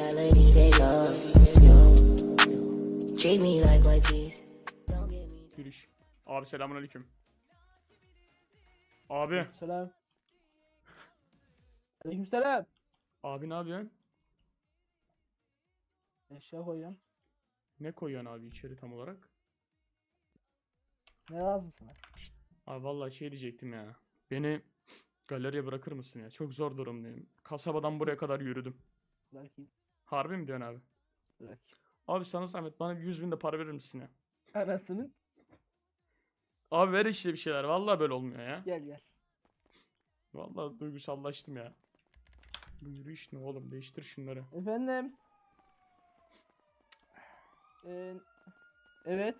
reality take off. Yo, treat me like white teeth. Don't get me. Giriş. Abi selamünaleyküm. Abi. Selam. Aleykümselam. Abi ne yapıyorsun? Eşya koyuyorum. Ne koyuyorsun abi içeri tam olarak? Ne lazım sana? Abi vallahi şey diyecektim ya. Beni galeriye bırakır mısın ya? Çok zor durumdayım. Kasabadan buraya kadar yürüdüm. Bırakayım. Harbi mi diyorsun abi? Bırak. Abi sana zahmet bana bir 100 bin de para verir misin ya? Anasını. Abi ver işte bir şeyler. Vallahi böyle olmuyor ya. Gel gel. Vallahi duygusallaştım ya. Bu yürüyüş ne oğlum? Değiştir şunları. Efendim. Ee, evet.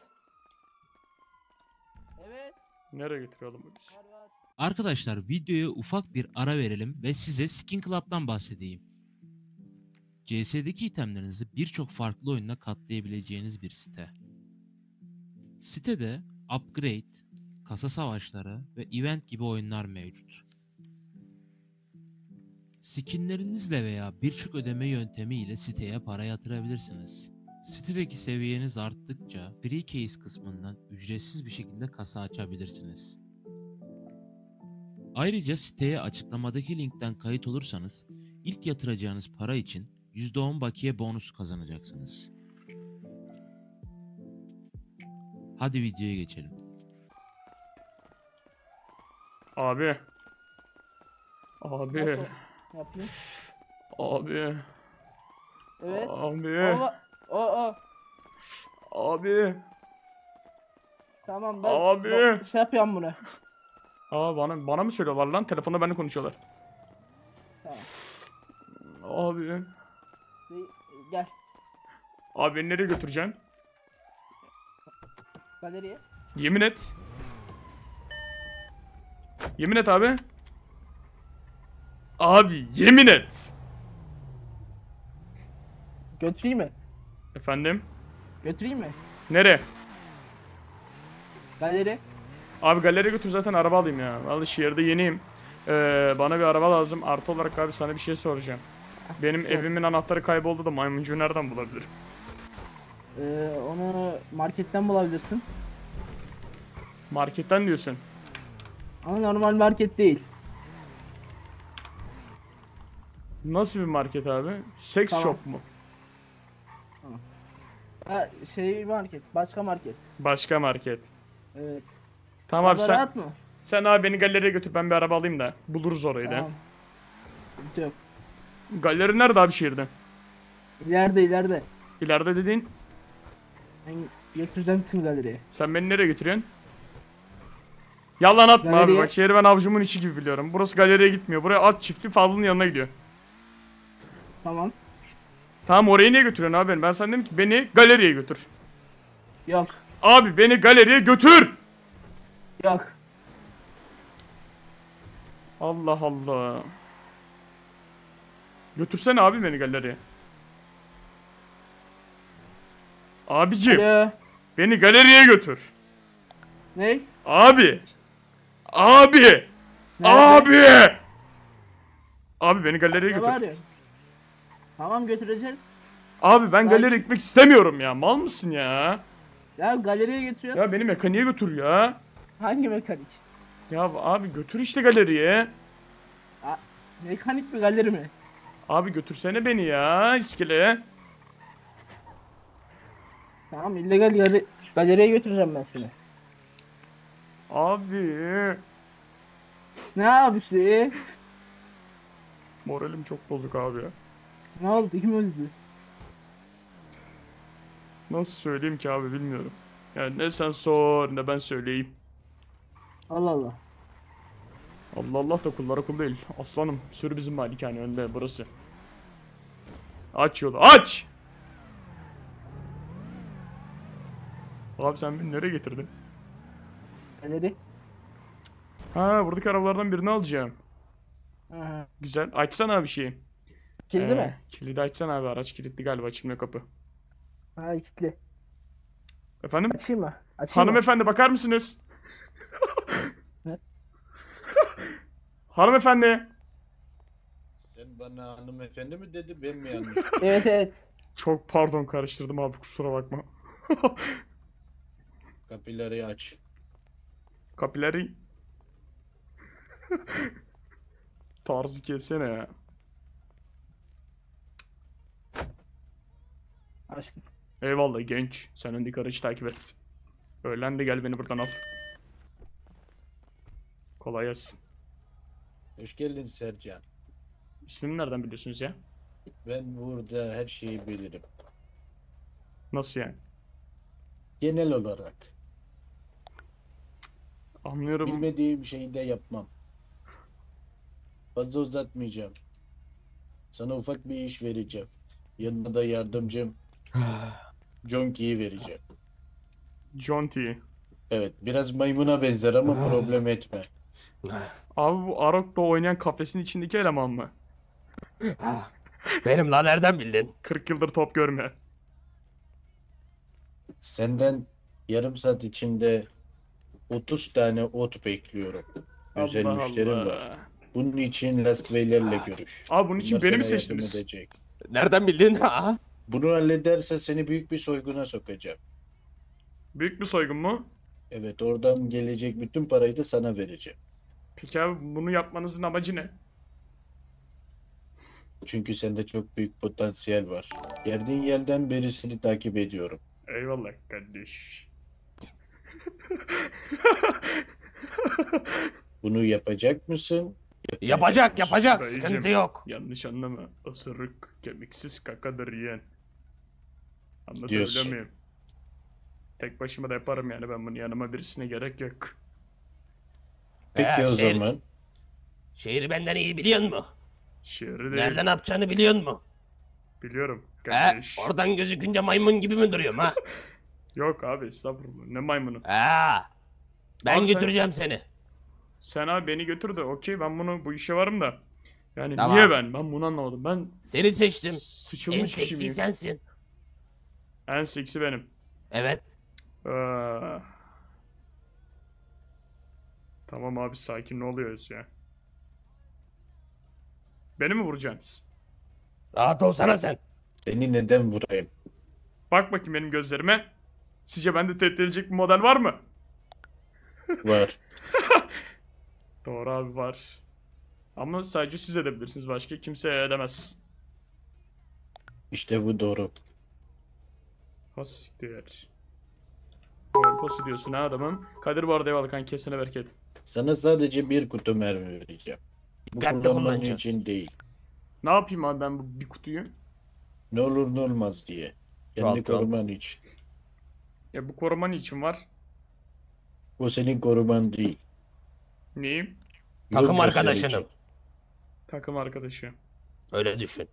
Evet. Nereye götürüyor bu biz? Var var. Arkadaşlar videoya ufak bir ara verelim ve size Skin Club'dan bahsedeyim. CS'deki itemlerinizi birçok farklı oyunda katlayabileceğiniz bir site. Sitede upgrade, kasa savaşları ve event gibi oyunlar mevcut. Skinlerinizle veya birçok ödeme yöntemi ile siteye para yatırabilirsiniz. Sitedeki seviyeniz arttıkça free case kısmından ücretsiz bir şekilde kasa açabilirsiniz. Ayrıca siteye açıklamadaki linkten kayıt olursanız ilk yatıracağınız para için %10 bakiye bonusu kazanacaksınız. Hadi videoya geçelim. Abi. Abi. Yapayım. Abi. Evet. Abi. O, o, o. Abi. Tamam ben Abi. bu- şey yapıyorum bunu. Aa bana bana mı söylüyorlar lan? Telefonda benimle konuşuyorlar. Tamam. Abi. Bir- Gel. Abi beni nereye götüreceksin? Galeriye. Yemin et. Yemin et abi. Abi yemin et. Götüreyim mi? Efendim? Götüreyim mi? Nereye? Galeri. Abi galeriye götür zaten araba alayım ya. Vallahi şehirde yeniyim. Ee, bana bir araba lazım. Artı olarak abi sana bir şey soracağım. Benim evimin anahtarı kayboldu da maymuncuğu nereden bulabilirim? Ee, onu marketten bulabilirsin. Marketten diyorsun. Ama normal market değil. Nasıl bir market abi? Sex Tamam. shop mu? Ha, şey market. Başka market. Başka market. Evet. Tamam abi sen, rahat mı? sen abi beni galeriye götür ben bir araba alayım da. Buluruz orayı da. Tamam. Sıkıntı Yok. Galeri nerede abi şehirde? İleride ileride. İleride dediğin Ben götüreceğim seni galeriye. sen beni nereye götürüyorsun? Yalan atma abi Galeriye. bak şehri ben avucumun içi gibi biliyorum. Burası galeriye gitmiyor. Buraya at çiftli Fadıl'ın yanına gidiyor. Tamam. Tamam oraya niye götürüyorsun abi beni? Ben sana dedim ki beni galeriye götür. Yok. Abi beni galeriye götür. Yok. Allah Allah. Götürsene abi beni galeriye. Abicim Alo. beni galeriye götür. Ne? Abi. Abi. Nerede? Abi. Abi beni galeriye Ne götür. bağırıyorsun? Tamam götüreceğiz. Abi ben Ben- galeriye gitmek istemiyorum ya. Mal mısın ya? Ya galeriye götürüyor. Ya beni mekaniğe götür ya. Hangi mekanik? Ya abi götür işte galeriye. Mekanik mi galeri mi? Abi götürsene beni ya iskeleye. Tamam illegal galeri galeriye götüreceğim ben seni. Abi. Ne abisi? Moralim çok bozuk abi ya. Ne oldu? Kim üzdü? Nasıl söyleyeyim ki abi bilmiyorum. Yani ne sen sor ne ben söyleyeyim. Allah Allah. Allah Allah da kullara kul değil. Aslanım sürü bizim malikane önde burası. Aç yolu aç! Abi sen beni nereye getirdin? Galeri. Ha buradaki arabalardan birini alacağım. Aha. Güzel. Açsana abi şeyi. Kilidi Ee, mi? Kilidi açsana abi. Araç kilitli galiba. Açılmıyor kapı. Ha kilitli. Efendim? Açayım mı? Açayım mı? Hanımefendi bakar mısınız? Hanımefendi. Sen bana hanımefendi mi dedi ben mi yanlış? Evet evet. Çok pardon karıştırdım abi kusura bakma. Kapıları aç. Kapilleri. Tarzı kessene ya. Aşkım. Eyvallah genç. Sen öndeki aracı takip et. Öğlen de gel beni buradan al. Kolay gelsin. Hoş geldin Sercan. İsmimi nereden biliyorsunuz ya? Ben burada her şeyi bilirim. Nasıl yani? Genel olarak. Anlıyorum. Bilmediğim şeyi de yapmam. Fazla uzatmayacağım. Sana ufak bir iş vereceğim. Yanına da yardımcım John Key'i vereceğim. John T. Evet, biraz maymuna benzer ama problem etme. Abi bu Arok'ta oynayan kafesin içindeki eleman mı? Benim lan nereden bildin? 40 yıldır top görme. Senden yarım saat içinde 30 tane ot bekliyorum. Özel Allah müşterim Allah. var. Bunun için Last Bey'lerle görüş. Abi bunun için Bunlar beni mi sana yardım seçtiniz? edecek. Nereden bildin? Ha? Bunu hallederse seni büyük bir soyguna sokacağım. Büyük bir soygun mu? Evet, oradan gelecek bütün parayı da sana vereceğim. Peki abi bunu yapmanızın amacı ne? Çünkü sende çok büyük potansiyel var. Geldiğin yerden beri seni takip ediyorum. Eyvallah kardeş. Bunu yapacak mısın? Yapacak yapacak Dayıcım. sıkıntı yok. Yanlış anlama. Isırık, kemiksiz kakadır yiyen. Anlatabiliyor Diyorsun. muyum? Tek başıma da yaparım yani ben bunu yanıma birisine gerek yok. Peki Ee, o şey- zaman. Şehri benden iyi biliyor musun? Şiiri değil. Nereden yapacağını biliyor musun? Biliyorum He? kardeş. Oradan gözükünce maymun gibi mi duruyorum ha? Yok abi estağfurullah. Ne maymunu. Ha? Ben Abi sen- götüreceğim seni. Sen abi beni götür de okey ben bunu bu işe varım da. Yani Tamam. niye ben? Ben bunu anlamadım. Ben Seni seçtim. En sıçılmış kişi seksi miyim? sensin. En seksi benim. Evet. Ee... Tamam abi sakin ne oluyoruz ya? Beni mi vuracaksınız? Rahat olsana sen. Seni neden vurayım? Bak bakayım benim gözlerime. Sizce bende tehdit edecek bir model var mı? Var. Doğru abi var. Ama sadece siz edebilirsiniz. Başka kimse edemez. İşte bu doğru. Ha siktir. Korposu diyorsun ha adamım. Kadir bu arada eyvallah kanka kesene bereket. Sana sadece bir kutu mermi vereceğim. Bu Dikkatli kullanman kullanacağız. için değil. Ne yapayım abi ben bu bir kutuyu? Ne olur ne olmaz diye. Kendi koruman için. Ya bu koruma niçin var? O senin koruman değil. Neyim? Yol Takım gösterici. arkadaşınım. Takım arkadaşı. Öyle düşün.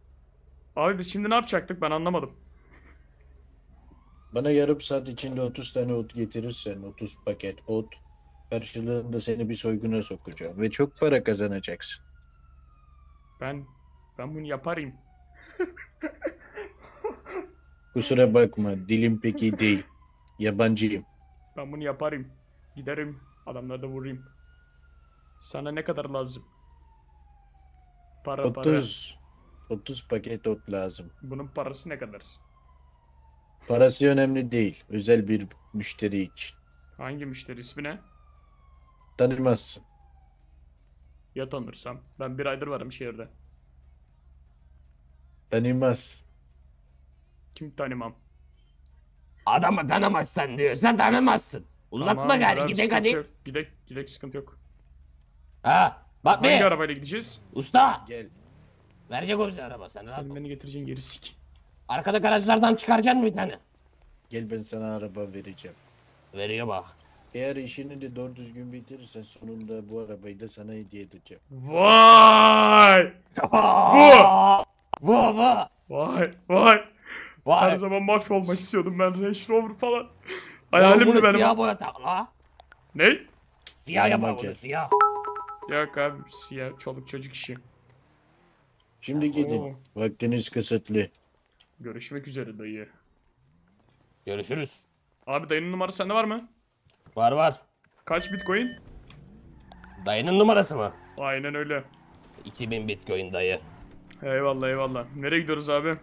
Abi biz şimdi ne yapacaktık ben anlamadım. Bana yarım saat içinde 30 tane ot getirirsen 30 paket ot karşılığında seni bir soyguna sokacağım ve çok para kazanacaksın. Ben ben bunu yaparım. Kusura bakma dilim pek iyi değil. Yabancıyım. Ben bunu yaparım. Giderim. Adamları da vurayım. Sana ne kadar lazım? Para para. 30 30 paket ot lazım. Bunun parası ne kadar? Parası önemli değil. Özel bir müşteri için. Hangi müşteri ismi ne? Tanımazsın. Ya tanırsam. Ben bir aydır varım şehirde. Tanımaz. Kim tanımam? Adamı tanımazsan diyorsan tanımazsın. Uzatma Tamam, gari gidek hadi. yok. Gidek, gidek sıkıntı yok. Ha? Bak Hangi be. arabayla gideceğiz? Usta. Gel. Verecek o bize araba sen Senin ol. beni getireceksin geri sik. Arkadaki araçlardan çıkaracaksın bir tane. Gel ben sana araba vereceğim. Veriyor bak. Eğer işini de doğru düzgün bitirirsen sonunda bu arabayı da sana hediye edeceğim. Vay! Bu bu. Vay! Vay! Her Vay. zaman mafya olmak istiyordum ben. Range Rover falan. Hayalim bunu mi benim? Siyah boya tak la. Ne? Siyah yapar bunu siyah. Yok abi siyah çoluk çocuk işi. Şimdi gidin. Oo. Vaktiniz kısıtlı. Görüşmek üzere dayı. Görüşürüz. Abi dayının numarası sende var mı? Var var. Kaç bitcoin? Dayının numarası mı? Aynen öyle. 2000 bitcoin dayı. Eyvallah eyvallah. Nereye gidiyoruz abi?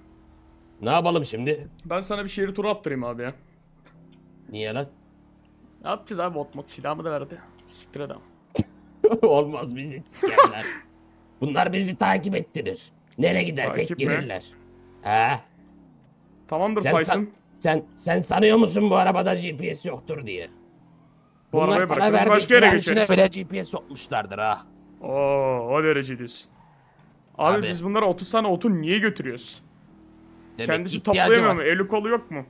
Ne yapalım şimdi? Ben sana bir şehir turu attırayım abi ya. Niye lan? Ne yapacağız abi? Otmot silahımı da verdi. Siktir adam. Olmaz bizi sikerler. Bunlar bizi takip ettirir. Nereye gidersek Takip mi? girirler. He? Tamamdır Sen, san- sen sen sanıyor musun bu arabada GPS yoktur diye? Bu Bunlar arabayı sana bırakırız başka yere içine geçeriz. bile GPS sokmuşlardır ha. Oo, o derece diyorsun. Abi, Abi. biz bunlara 30 tane otun niye götürüyoruz? Demek Kendisi ihtiyacı toplayamıyor var. mu? Eli kolu yok mu?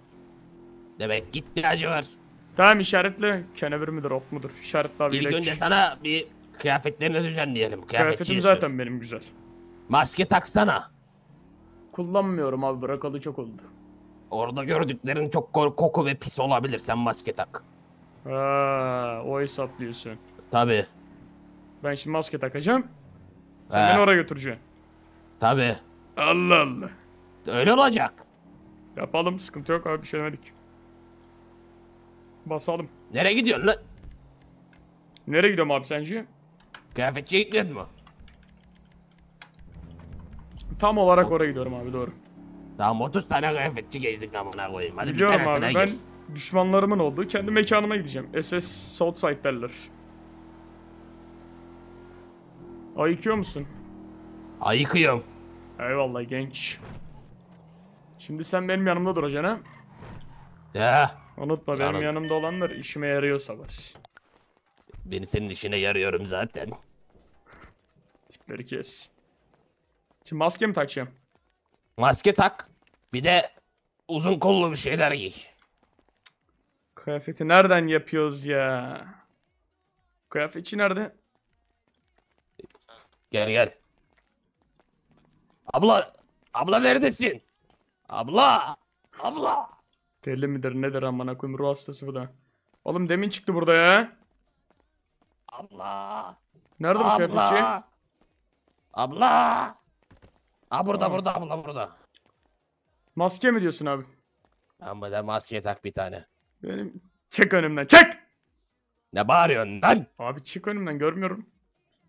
Demek ihtiyacı var. Tamam işaretle. Kenevir midir, ot mudur? İşaretle abi. İlk ilek. önce sana bir kıyafetlerini düzenleyelim. Kıyafetim zaten sor. benim güzel. Maske taksana. Kullanmıyorum abi bırakalı çok oldu. Orada gördüklerin çok ko- koku ve pis olabilir. Sen maske tak. Ha, o hesap diyorsun. Tabi. Ben şimdi maske takacağım. Sen He. beni oraya götüreceksin. Tabi. Allah Allah. Öyle olacak. Yapalım sıkıntı yok abi bir şey demedik. Basalım. Nereye gidiyorsun lan? Nereye gidiyorum abi sence? Kıyafetçiye gitmedin mi? Tam olarak oraya gidiyorum abi doğru. Tamam 30 tane kıyafetçi gezdik amına koyayım. Hadi Biliyorum bir tanesine abi ben gir. Düşmanlarımın olduğu kendi mekanıma gideceğim. SS Southside derler. Ayıkıyor musun? Ayıkıyorum. Eyvallah genç. Şimdi sen benim yanımda duracaksın ha? Ya, Unutma benim Yarın- yanımda olanlar işime yarıyorsa bas. beni senin işine yarıyorum zaten. Tipleri kes. Şimdi maske mi takacağım? Maske tak. Bir de uzun kollu bir şeyler giy. Kıyafeti nereden yapıyoruz ya? Kıyafetçi nerede? Gel gel. Abla, abla neredesin? Abla, abla. Deli midir nedir amına koyayım ruh hastası bu da. Oğlum demin çıktı burada ya. Abla. Nerede bu kıyafetçi? Abla. Abla. Ha burada burada abla burada. Maske mi diyorsun abi? Ama da maske tak bir tane. Benim... Çek önümden çek! Ne bağırıyorsun lan? Abi çık önümden görmüyorum.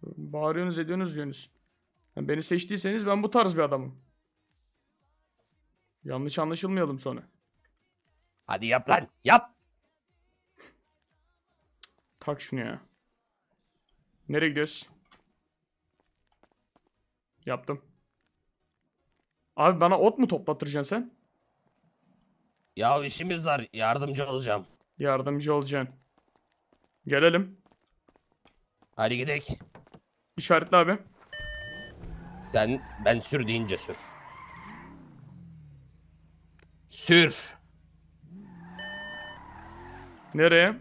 Bağırıyorsunuz ediyorsunuz diyorsunuz. Yani beni seçtiyseniz ben bu tarz bir adamım. Yanlış anlaşılmayalım sonra. Hadi yap lan yap. Tak şunu ya. Nereye gidiyoruz? Yaptım. Abi bana ot mu toplattıracaksın sen? Ya işimiz var yardımcı olacağım. Yardımcı olacaksın. Gelelim. Hadi gidelim. İşaretle abi. Sen ben sür deyince sür. Sür. Nereye?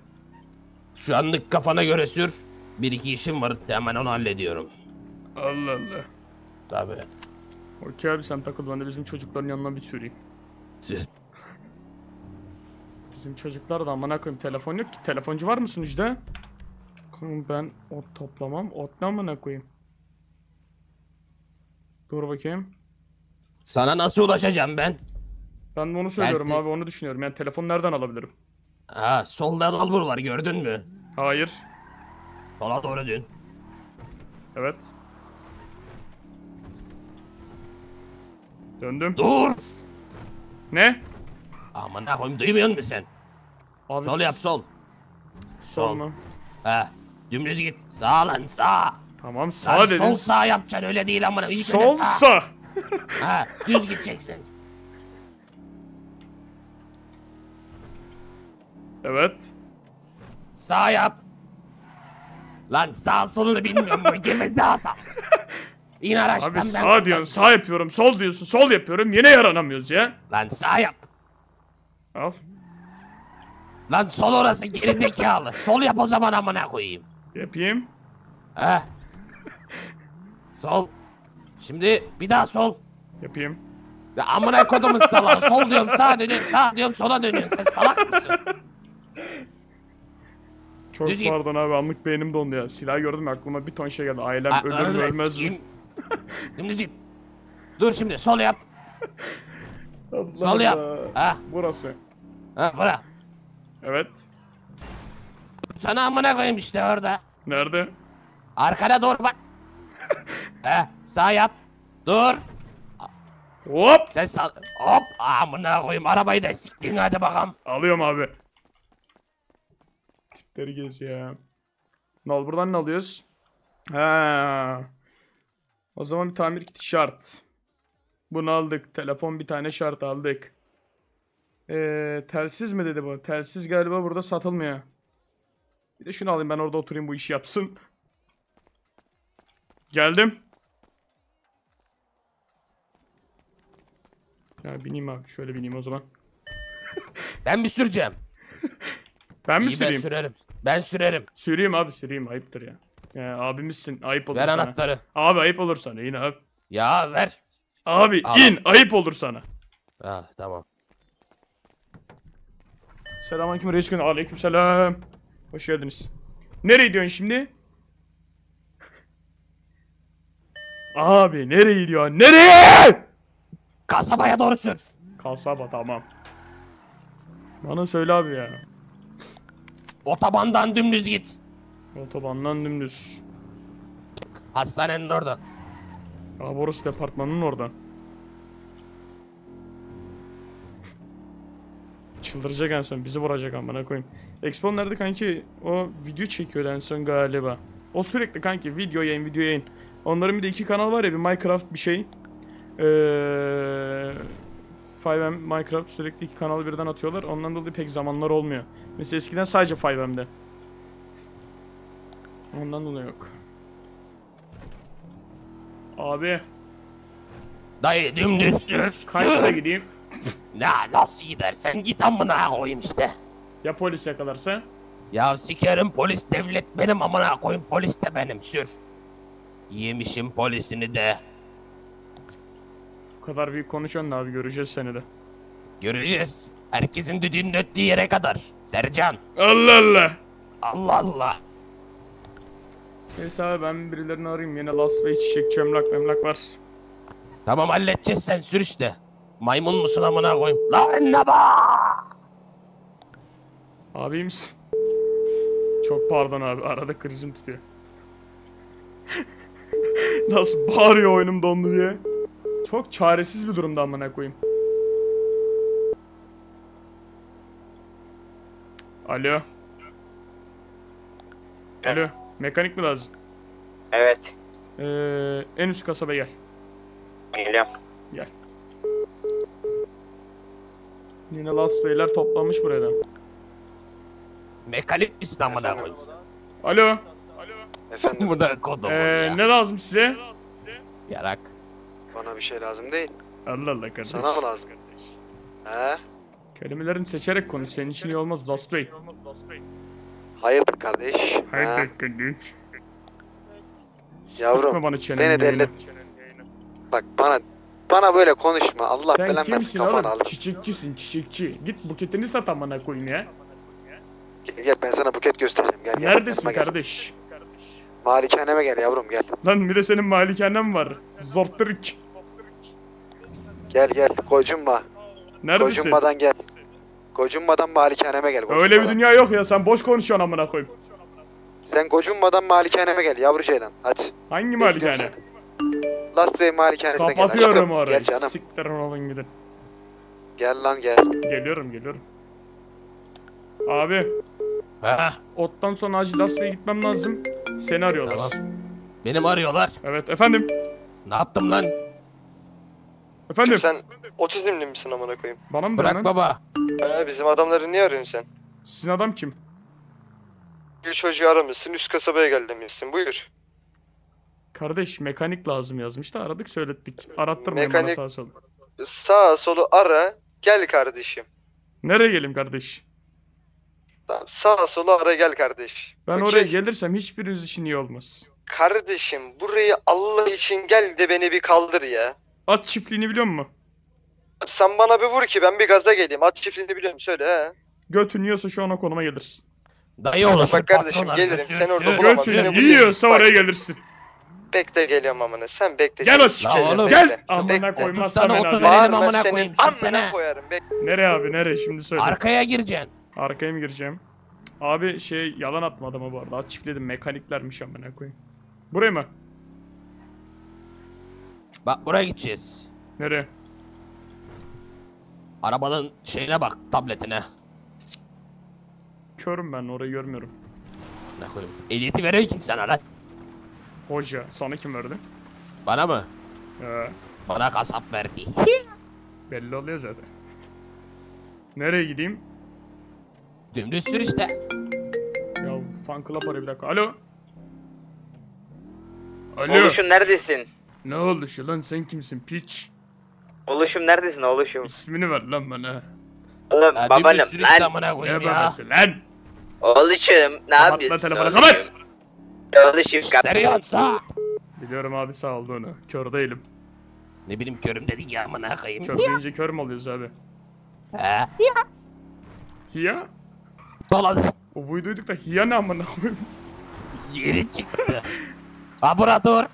Şu anlık kafana göre sür. Bir iki işim var hemen onu hallediyorum. Allah Allah. Tabii. Okey abi sen takıl ben de bizim çocukların yanına bir süreyim. Bizim çocuklar da amına koyayım telefon yok ki. Telefoncu var mı sunucuda? Oğlum Ben ot toplamam. Ot ne amına koyayım? Dur bakayım. Sana nasıl ulaşacağım ben? Ben de onu söylüyorum Telsiz. abi onu düşünüyorum. Yani telefonu nereden alabilirim? Ha solda nalbur var gördün mü? Hayır. Sola doğru dön. Evet. Döndüm. Dur. Ne? Aman koyayım duymuyor musun sen? Abi Sol yap sol. Sol sol. mu? Ha dümdüz git. Sağ lan sağ. Tamam Lan sağ dedin. sol sağ yapacaksın öyle değil amına. İlk Sol sağ. sağ. Ha düz gideceksin. Evet. Sağ yap. Lan sağ solunu bilmiyorum bu geveze adam. İn araçtan Abi ben sağ diyorsun sağ yapıyorum. Sol diyorsun sol yapıyorum. Yine yaranamıyoruz ya. Lan sağ yap. Al. Lan sol orası gerizekalı. Sol yap o zaman amına koyayım. Yapayım. He. Sol. Şimdi bir daha sol. Yapayım. Ya amına kodumun salağı. Sol diyorum sağa dönüyorsun. Sağ diyorum sola dönüyorsun. Sen salak mısın? Çok Düz git. pardon abi anlık beynim dondu ya. Silah gördüm aklıma bir ton şey geldi. Ailem ölür mü ölmez mi? sikeyim. Dümdüz git. Dur şimdi sol yap. Allah Sol yap. Allah. Ha. Burası. Ha bırak. Evet. Sana amına koyayım işte orada. Nerede? Arkana doğru bak. He sağ yap. Dur. Hop! Sen sal... Hop! Amına koyayım arabayı da siktin hadi bakalım. Alıyorum abi. Tipleri gez ya. Ne ol buradan ne alıyoruz? Ha. O zaman bir tamir kiti şart. Bunu aldık. Telefon bir tane şart aldık. Ee, telsiz mi dedi bu? Telsiz galiba burada satılmıyor. Bir de şunu alayım ben orada oturayım bu işi yapsın. Geldim. Ya bineyim abi. Şöyle bineyim o zaman. Ben mi süreceğim? Ben mi İyi ben süreyim? sürerim. Ben sürerim. Süreyim abi süreyim ayıptır ya. Ya abimizsin ayıp olur Ver sana. anahtarı. Abi ayıp olur sana in abi. Ya ver. Abi Al. in ayıp olur sana. Ha tamam. Selamünaleyküm reis gün aleyküm selam. Hoş geldiniz. Nereye gidiyorsun şimdi? Abi nereye gidiyorsun? Nereye? Kasabaya doğru sür. Kasaba tamam. Bana söyle abi ya. Otobandan dümdüz git. Otobandan dümdüz. Hastanenin orada. Abi orası departmanın oradan. Çıldıracak en son bizi vuracak amına koyayım. Expo nerede kanki? O video çekiyordu en son galiba. O sürekli kanki video yayın video yayın. Onların bir de iki kanal var ya bir Minecraft bir şey. Ee, 5M Minecraft sürekli iki kanalı birden atıyorlar. Ondan dolayı pek zamanlar olmuyor. Mesela eskiden sadece 5M'de. Ondan dolayı yok. Abi Dayı dümdüz sür. kaçta gideyim? Ne nasıl gidersen git amına koyayım işte. Ya polis yakalarsa? Ya sikerim polis devlet benim amına koyayım polis de benim sür. Yemişim polisini de. Bu kadar büyük da abi göreceğiz seni de. Göreceğiz. Herkesin düdüğünün öttüğü yere kadar. Sercan. Allah Allah. Allah Allah. Neyse abi ben birilerini arayayım. Yine Las ve çiçek çömlak memlak var. Tamam halledeceğiz sen sür işte. Maymun musun amına koyayım? Lan ne bak? Abi iyi misin? Çok pardon abi arada krizim tutuyor. Nasıl bağırıyor oyunum dondu diye. Çok çaresiz bir durumda amına koyayım. Alo. Alo. Mekanik mi lazım? Evet. Ee, en üst kasaba gel. Geliyorum. Gel. Yine Las Beyler toplanmış buraya. Mekanik misin amına koyayım sen? Alo. Efendim Buna kodumun Ee, ya. ne lazım size? Yarak. bana bir şey lazım değil. Allah Allah kardeş. Sana mı lazım? He? Kelimelerini seçerek konuş. Senin için iyi olmaz Las Bey. Hayırdır kardeş? Hayır He? kardeş. Yavrum, Sıkma bana çeneni beni Bak bana bana böyle konuşma. Allah Sen versin kimsin kafanı oğlum? alır. Çiçekçisin çiçekçi. Git buketini sat amına koyayım ya. Gel, gel ben sana buket göstereceğim. Gel gel. Neredesin yanıma gel. kardeş? Malikaneme gel yavrum gel. Lan bir de senin malikanen var. Zortırık. Gel gel. Kocunma. Neredesin? Kocunmadan gel. Kocunmadan malikaneme gel. Öyle bir kocunmadan. dünya yok ya sen boş konuşuyorsun amına koyayım. Sen kocunmadan malikaneme gel yavru ceylan. Hadi. Hangi Bekliyorum malikane? seni. Last Way malikanesine gel. Kapatıyorum orayı. Gel canım. Siktir olun gidin. Gel lan gel. Geliyorum geliyorum. Abi Ha, ottan sonra acil Las Bey'e gitmem lazım. Seni arıyorlar. Tamam. benim arıyorlar. Evet efendim. Ne yaptım lan? Efendim. Sen otizmli misin amına koyayım? Bana mı Bırak baba. He, bizim adamları niye arıyorsun sen? Sizin adam kim? Bir çocuğu aramışsın, üst kasabaya gel demişsin. Buyur. Kardeş mekanik lazım yazmış da aradık söylettik. Arattırmayın Mekanik- bana sağ sol. Sağa solu ara, gel kardeşim. Nereye geleyim kardeş? Tamam, sağa solu ara gel kardeş. Ben Okey. oraya gelirsem hiçbiriniz için iyi olmaz. Kardeşim burayı Allah için gel de beni bir kaldır ya. At çiftliğini biliyor musun? Sen bana bir vur ki ben bir gaza geleyim. At çiftliğini biliyorum söyle he. Götün yiyorsa şu an o konuma gelirsin. Dayı olursun. Bak kardeşim, patronlar gelirim. Sen orada sür. bulamam. Götün seni yiyorsa oraya gelirsin. Bekle geliyorum amına. Sen bekle. Gel oğlum. bekle. Gel! Amına koymazsa Sana ben otur abi. verelim amına koyayım. amına koyarım. Bekle. Nereye abi nereye şimdi söyle. Arkaya gireceksin. Arkaya mı gireceğim? Abi şey yalan atma adama bu arada. At çiftledim mekaniklermiş amına koyayım. Buraya mı? Bak buraya gideceğiz. Nereye? Arabanın şeyine bak tabletine. Körüm ben orayı görmüyorum. Ne koyayım? Ehliyeti veren kim sana lan? Hoca sana kim verdi? Bana mı? Ee, Bana kasap verdi. belli oluyor zaten. Nereye gideyim? Dümdüz sür işte. Ya fan club arıyor bir dakika. Alo. Alo. Oluşum neredesin? Ne oldu şu lan sen kimsin piç? Oluşum neredesin oluşum? İsmini ver lan bana. Oğlum Ya babanım işte lan. amına Ne babası lan? Oluşum ne Kapat yapıyorsun? lan telefonu, kapat! Kapat. Seriyorsa. Biliyorum abi sağ olduğunu. Kör değilim. Ne bileyim körüm dedin ya amına koyayım. Kör deyince kör mü oluyoruz abi? He. Hiya? Doladı. O vuyu duyduk da hiya ne amına koyayım? Yeri çıktı. Ha bura dur.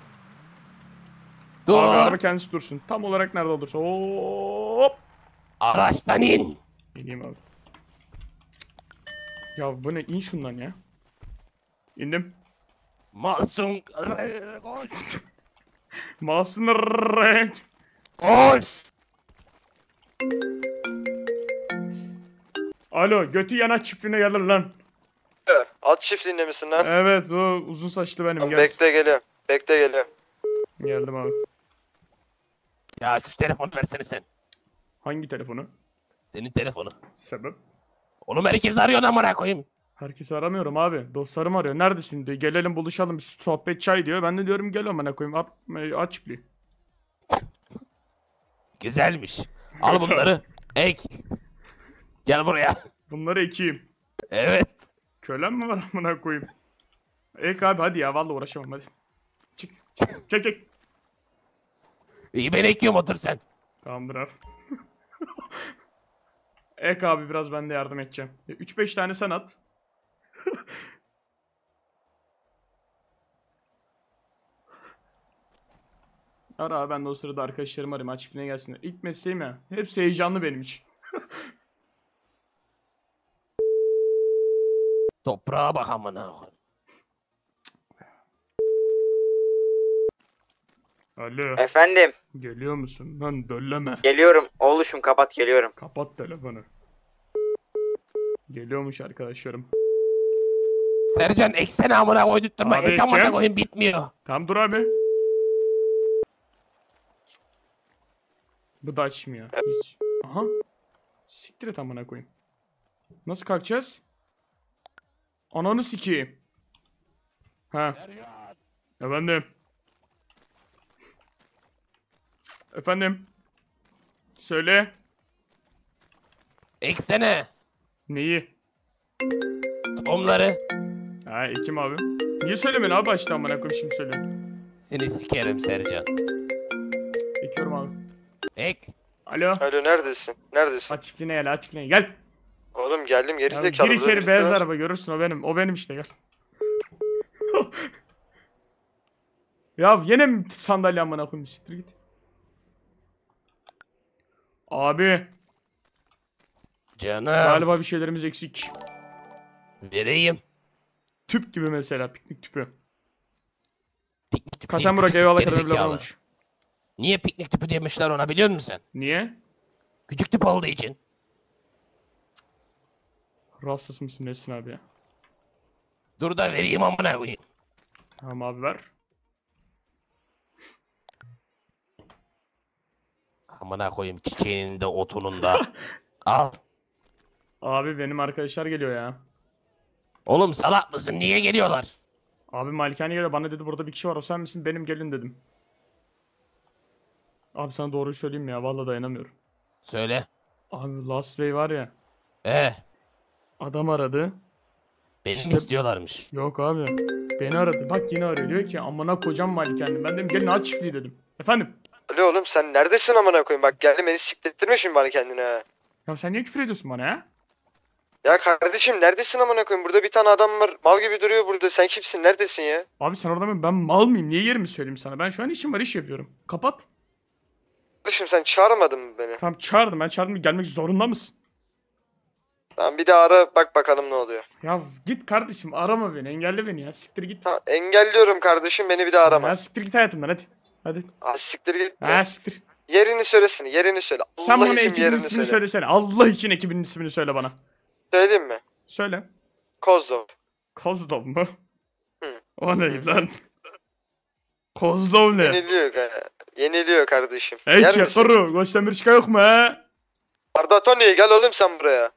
Dur. Abi araba kendisi dursun. Tam olarak nerede olursa. Hop. Araçtan in. İneyim abi. Ya bu ne? İn şundan ya. İndim. Masum. Koş. Masum renk. Koş. Alo götü yana çiftliğine gelir lan. At çiftliğinde misin lan? Evet o uzun saçlı benim. Gel. bekle geliyorum. Bekle geliyorum. Geldim abi. Ya şu telefonu versene sen. Hangi telefonu? Senin telefonu. Sebep? Oğlum herkes arıyor amına koyayım. Herkesi aramıyorum abi. Dostlarım arıyor. Neredesin diyor. Gelelim buluşalım. Bir sohbet çay diyor. Ben de diyorum gel amına koyayım. At, e, aç çiftliği. Güzelmiş. Al bunları. Ek. Gel buraya. Bunları ekeyim. Evet. Kölem mi var amına koyayım? Ek abi hadi ya vallahi uğraşamam hadi. Çık çık çek çek. İyi ben ekiyorum otur sen. Tamamdır abi. Ek abi biraz ben de yardım edeceğim. 3-5 tane sen at. Ara abi ben de o sırada arkadaşlarımı arayayım. Aç çiftliğine gelsinler. İlk mesleğim ya. Hepsi heyecanlı benim için. Toprağa bak amına koyayım. Alo. Efendim Geliyor musun? Lan dölleme. geliyorum. Oluşum kapat geliyorum. Kapat telefonu. Geliyormuş arkadaşlarım. Sercan eksene amına koydurtma. Abi, amına Cem. bitmiyor. Tamam dur abi. Bu da açmıyor. Hiç. Aha. Siktir et amına koyayım. Nasıl kalkacağız? Ananı sikeyim. Ha. Efendim. Efendim. Söyle. Eksene. Neyi? Onları. Ha Ekim abi. Niye söylemen abi başta amına koyayım şimdi söyle. Seni sikerim Sercan. Ekiyorum abi. Ek. Alo. Alo neredesin? Neredesin? Aç çiftliğine gel aç çiftliğine gel. Oğlum geldim geri Ya zekalı. gir içeri birisi beyaz var. araba görürsün o benim. O benim işte gel. ya yine mi sandalye amına koyayım siktir git. Abi Canım. galiba bir şeylerimiz eksik. Vereyim. Tüp gibi mesela piknik tüpü. Piknik tüpü eyvallah tüp, kadar bile olmuş. Niye piknik tüpü demişler ona biliyor musun sen? Niye? Küçük tüp olduğu için. Rahatsız mısın Nesin abi ya? Dur da vereyim amına koyayım. Tamam abi ver. Amına koyayım çiçeğinin de otunun da. Al. Abi benim arkadaşlar geliyor ya. Oğlum salak mısın? Niye geliyorlar? Abi malikane geliyor bana dedi burada bir kişi var o sen misin benim gelin dedim. Abi sana doğruyu söyleyeyim mi ya vallahi dayanamıyorum. Söyle. Abi Last Bey var ya Eh. adam aradı. Beni İşte- istiyorlarmış? Yok abi. Beni aradı. Bak yine arıyor. Diyor ki amına kocam malikanem. Ben dedim gelin aç çiftliği dedim. Efendim? Alo oğlum sen neredesin amına koyayım? Bak geldim beni siklettirme şimdi bana kendine. Ya sen niye küfür ediyorsun bana ya? Ya kardeşim neredesin amına koyayım? Burada bir tane adam var. Mal gibi duruyor burada. Sen kimsin? Neredesin ya? Abi sen orada mı? Ben mal mıyım? Niye yerimi söyleyeyim sana? Ben şu an işim var iş yapıyorum. Kapat. Kardeşim sen çağırmadın mı beni? Tamam çağırdım. Ben çağırdım. Gelmek zorunda mısın? Tamam bir daha ara bak bakalım ne oluyor. Ya git kardeşim arama beni. Engelle beni ya. Siktir git. Tamam engelliyorum kardeşim beni bir daha arama. Ya siktir git hayatımdan hadi. Hadi. Ha siktir git. Ha siktir. Yerini söylesene yerini söyle. Allah Sen bana ekibin ismini söyle. söylesene. Allah için ekibin ismini söyle bana. Söyleyeyim mi? Söyle. Kozlov. Kozlov mu? Hı. O ne lan? Kozlov ne? Yeniliyor. ka- Yeniliyor kardeşim. Hey Yer çakırı. Göstermişka yok mu he? Arda Tony gel oğlum sen buraya.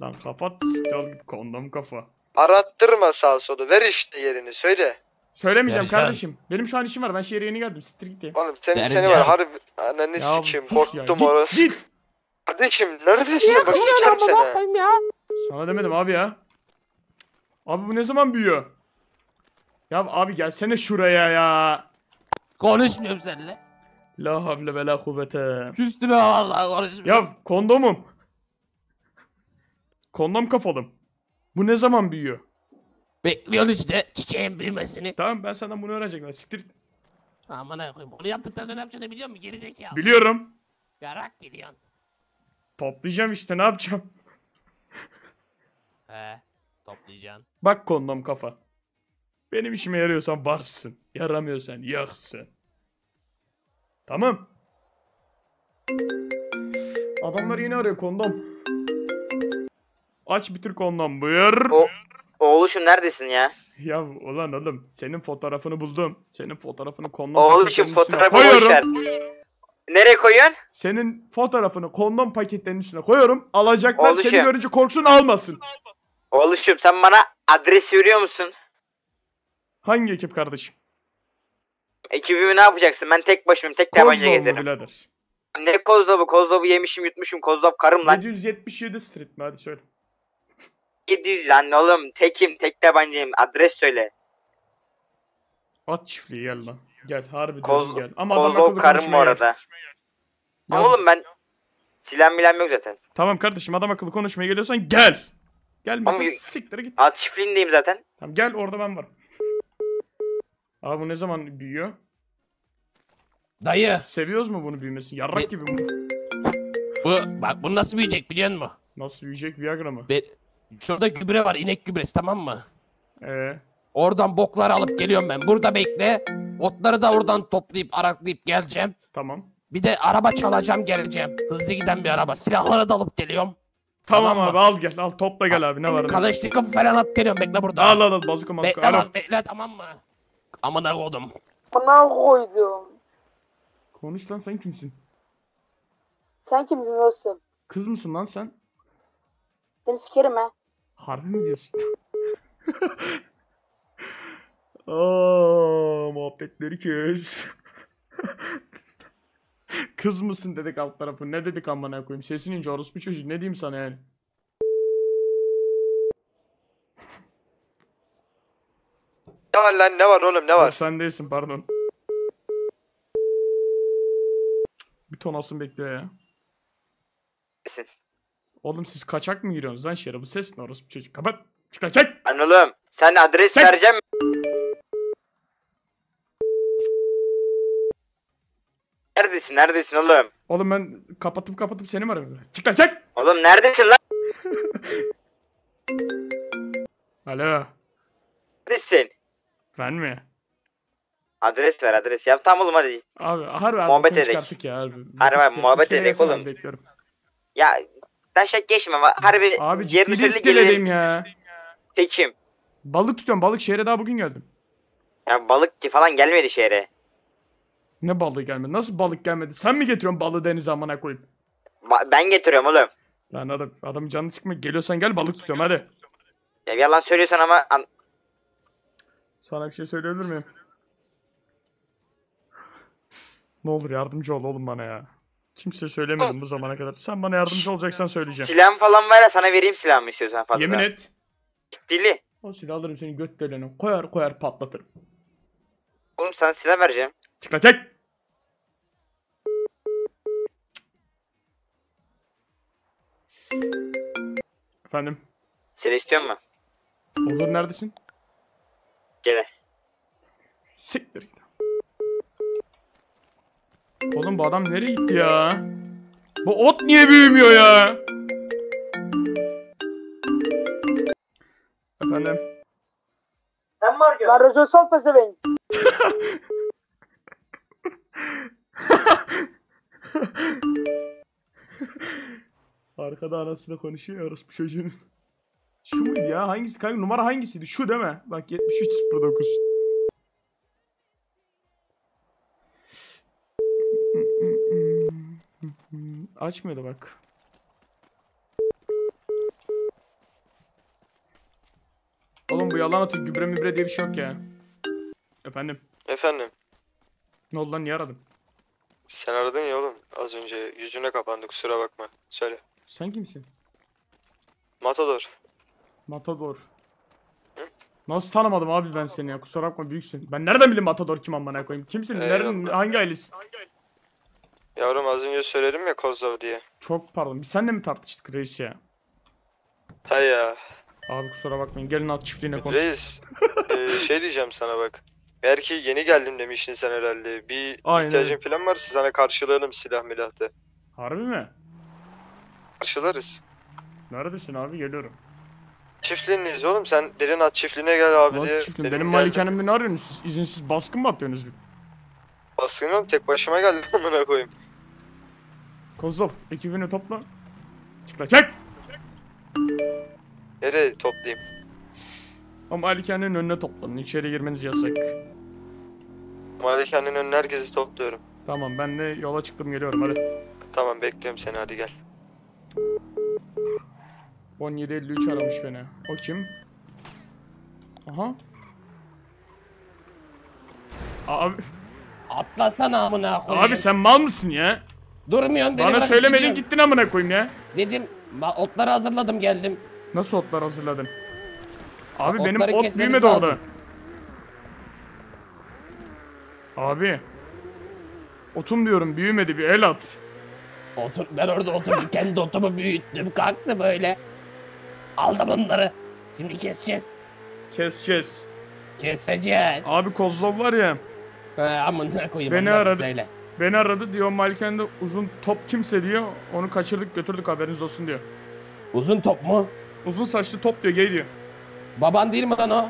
Lan kapat. Gel git kondom kafa. Arattırma sağ solu. Ver işte yerini söyle. Söylemeyeceğim Sercan. kardeşim. Benim şu an işim var. Ben şehre yeni geldim. Siktir git ya. Oğlum seni seni Sercan. var harbi ananı Ya sikeyim sus ya. korktum Git, orası. git. Kardeşim neredesin? Bak sikerim seni. ya. Sana demedim abi ya. Abi bu ne zaman büyüyor? Ya abi gelsene şuraya ya. Konuşmuyorum seninle. La havle ve la kuvvete. Küstüme vallahi konuşmuyorum. Ya kondomum. Kondom kafalım. Bu ne zaman büyüyor? Bekliyorsun işte çiçeğin büyümesini. Tamam ben senden bunu öğrenecektim. Siktir. ha koyayım. Onu yaptıktan sonra ne yapacağını biliyor musun? Geri zekalı. Biliyorum. Yarak biliyorsun. Toplayacağım işte ne yapacağım? He. Toplayacaksın. Bak kondom kafa. Benim işime yarıyorsan varsın. Yaramıyorsan yaksın. Tamam. Adamlar yine arıyor kondom. Aç bitir kondom buyur. O- Oğluşum neredesin ya? Ya ulan oğlum senin fotoğrafını buldum. Senin fotoğrafını kondom Oğluşum fotoğrafı koyuyorum. boşver. Nereye koyuyorsun? Senin fotoğrafını kondom paketlerinin üstüne koyuyorum. Alacaklar Oğluşum. seni görünce korksun almasın. Oğluşum sen bana adres veriyor musun? Hangi ekip kardeşim? Ekibimi ne yapacaksın? Ben tek başımayım. Tek tabanca Kozlov mu gezerim. birader? Ne kozlobu? Kozlobu yemişim yutmuşum. Kozlov karım lan. 777 street mi hadi söyle. 700 lan oğlum. Tekim. Tek tabancayım. Adres söyle. At çiftliği gel lan. Gel harbi Koz, gel. Ama adam Kozlov karım bu konuşmaya gel. arada. Ya- Ama oğlum ben silah milam yok zaten. Tamam kardeşim adam akıllı konuşmaya geliyorsan gel. Gelmesen Ama- siktir git. At çiftliğindeyim zaten. Tamam gel orada ben varım. Abi bu ne zaman büyüyor? Dayı. Seviyoruz mu bunu büyümesini? Yarrak gibi bu. Bu, bak bu nasıl büyüyecek biliyor musun? Nasıl büyüyecek Viagra mı? Be, şurada gübre var. inek gübresi tamam mı? Ee, Oradan bokları alıp geliyorum ben. Burada bekle. Otları da oradan toplayıp araklayıp geleceğim. tamam. Bir de araba çalacağım geleceğim. Hızlı giden bir araba. Silahları da alıp geliyorum. Tamam, Tamam abi mı? al gel al topla gel abi ne var? ne? Kalaşnikov falan alıp geliyorum. Bekle burada. Al al al bazuka mazuka. Bekle Alo. lan bekle tamam mı? Amına koydum. Buna koydum. Konuş lan sen kimsin? Sen kimsin dostum? Kız mısın lan sen? Seni sikerim ha. Harbi mi diyorsun? Aa, muhabbetleri kes. Kız mısın dedik alt tarafı. Ne dedik amına koyayım? Sesin ince orospu çocuğu. Ne diyeyim sana yani? Ne var lan ne var oğlum ne var? sen değilsin pardon. Bir ton asım bekliyor ya. Nesin? Oğlum siz kaçak mı giriyorsunuz lan şehre? Bu ses ne orospu çocuk? Kapat. Lan oğlum sen adres vereceğim mi? Neredesin neredesin oğlum? Oğlum ben kapatıp kapatıp seni mi arıyorum? Çık lan çek. Oğlum neredesin lan? Alo. Neredesin? Ben mi? Adres ver adres. Ya tamam oğlum hadi. Abi harbi abi Muhabbet edek. çıkarttık ya harbi. Harbi abi, muhabbet İskeleye edek oğlum. Bekliyorum. Ya taşak geçme ama harbi Abi ciddi gelirim. ya. Tekim. Balık tutuyorum balık şehre daha bugün geldim. Ya balık ki falan gelmedi şehre. Ne balığı gelmedi? Nasıl balık gelmedi? Sen mi getiriyorsun balığı denize amına koyayım? Ba- ben getiriyorum oğlum. Lan adam, adamın canı çıkma. Geliyorsan gel balık tutuyorum hadi. Ya yalan söylüyorsan ama an- Sana bir şey söyleyebilir miyim? Ne olur yardımcı ol oğlum bana ya. Kimseye söylemedim bu zamana kadar. Sen bana yardımcı olacaksan söyleyeceğim. silahım falan var ya sana vereyim silahımı istiyorsan fazla. Yemin et. Ciddili. O silahı alırım seni göt deliğine. Koyar koyar patlatırım. Oğlum sana silah vereceğim. Çık lan çek. Efendim. Silah istiyor musun? Olur neredesin? Gel. Siktir git. Oğlum bu adam nereye gitti ya? Bu ot niye büyümüyor ya? Efendim. Sen mi arıyorsun? Lan Recep Sal pezevenk. Arkada anasıyla konuşuyor orospu çocuğun. Şu muydu ya? Hangisi? Kanka numara hangisiydi? Şu değil mi? Bak 7309. Açmıyordu bak. Oğlum bu yalan atıyor. Gübre mübre diye bir şey yok ya. Efendim. Efendim. Ne oldu lan niye aradın? Sen aradın ya oğlum. Az önce yüzüne kapandı kusura bakma. Söyle. Sen kimsin? Matador. Matador. Nasıl tanımadım abi ben seni ya kusura bakma büyüksün. Ben nereden bileyim Matador kim amına koyayım? Kimsin? Nereden, Eyvallah. hangi ailesin? Yavrum az önce söyledim ya Kozlov diye. Çok pardon. Biz seninle mi tartıştık reis ya? He ya. Abi kusura bakmayın. Gelin alt çiftliğine konuş. Reis. eee, şey diyeceğim sana bak. Eğer ki yeni geldim demiştin sen herhalde. Bir Aynen. ihtiyacın falan varsa sana karşılarım silah milahta. Harbi mi? Karşılarız. Neredesin abi? Geliyorum. Çiftliğindeyiz oğlum. Sen derin at çiftliğine gel abi diye. çiftliğim. Benim geldim. malikanemde ne arıyorsunuz? Siz izinsiz baskın mı atıyorsunuz? Baskın yok tek başıma geldim amına koyayım. Kozlov ekibini topla. Çık lan çek! Nereye toplayayım? O malikanenin önüne toplanın. İçeri girmeniz yasak. Malikanenin önüne herkesi topluyorum. Tamam ben de yola çıktım geliyorum hadi. Tamam bekliyorum seni hadi gel. 1753 aramış beni. O kim? Aha. Abi, Atlasana amına koyayım. abi sen mal mısın ya? Durmuyorsun beni Bana bırakıp söylemedin gidiyorsun. gittin amına koyayım ya. Dedim ma- otları hazırladım geldim. Nasıl otlar hazırladın? Abi Otları benim ot kesmemiz büyümedi lazım. orada. Abi. Otum diyorum büyümedi bir el at. Otur, ben orada oturdum kendi otumu büyüttüm kalktı böyle. Aldım onları. Şimdi keseceğiz. Keseceğiz. Keseceğiz. Abi Kozlov var ya. He amına koyayım Beni onları aradı. söyle. Beni aradı diyor Malken'de uzun top kimse diyor. Onu kaçırdık götürdük haberiniz olsun diyor. Uzun top mu? Uzun saçlı top diyor gay diyor. Baban değil mi lan o?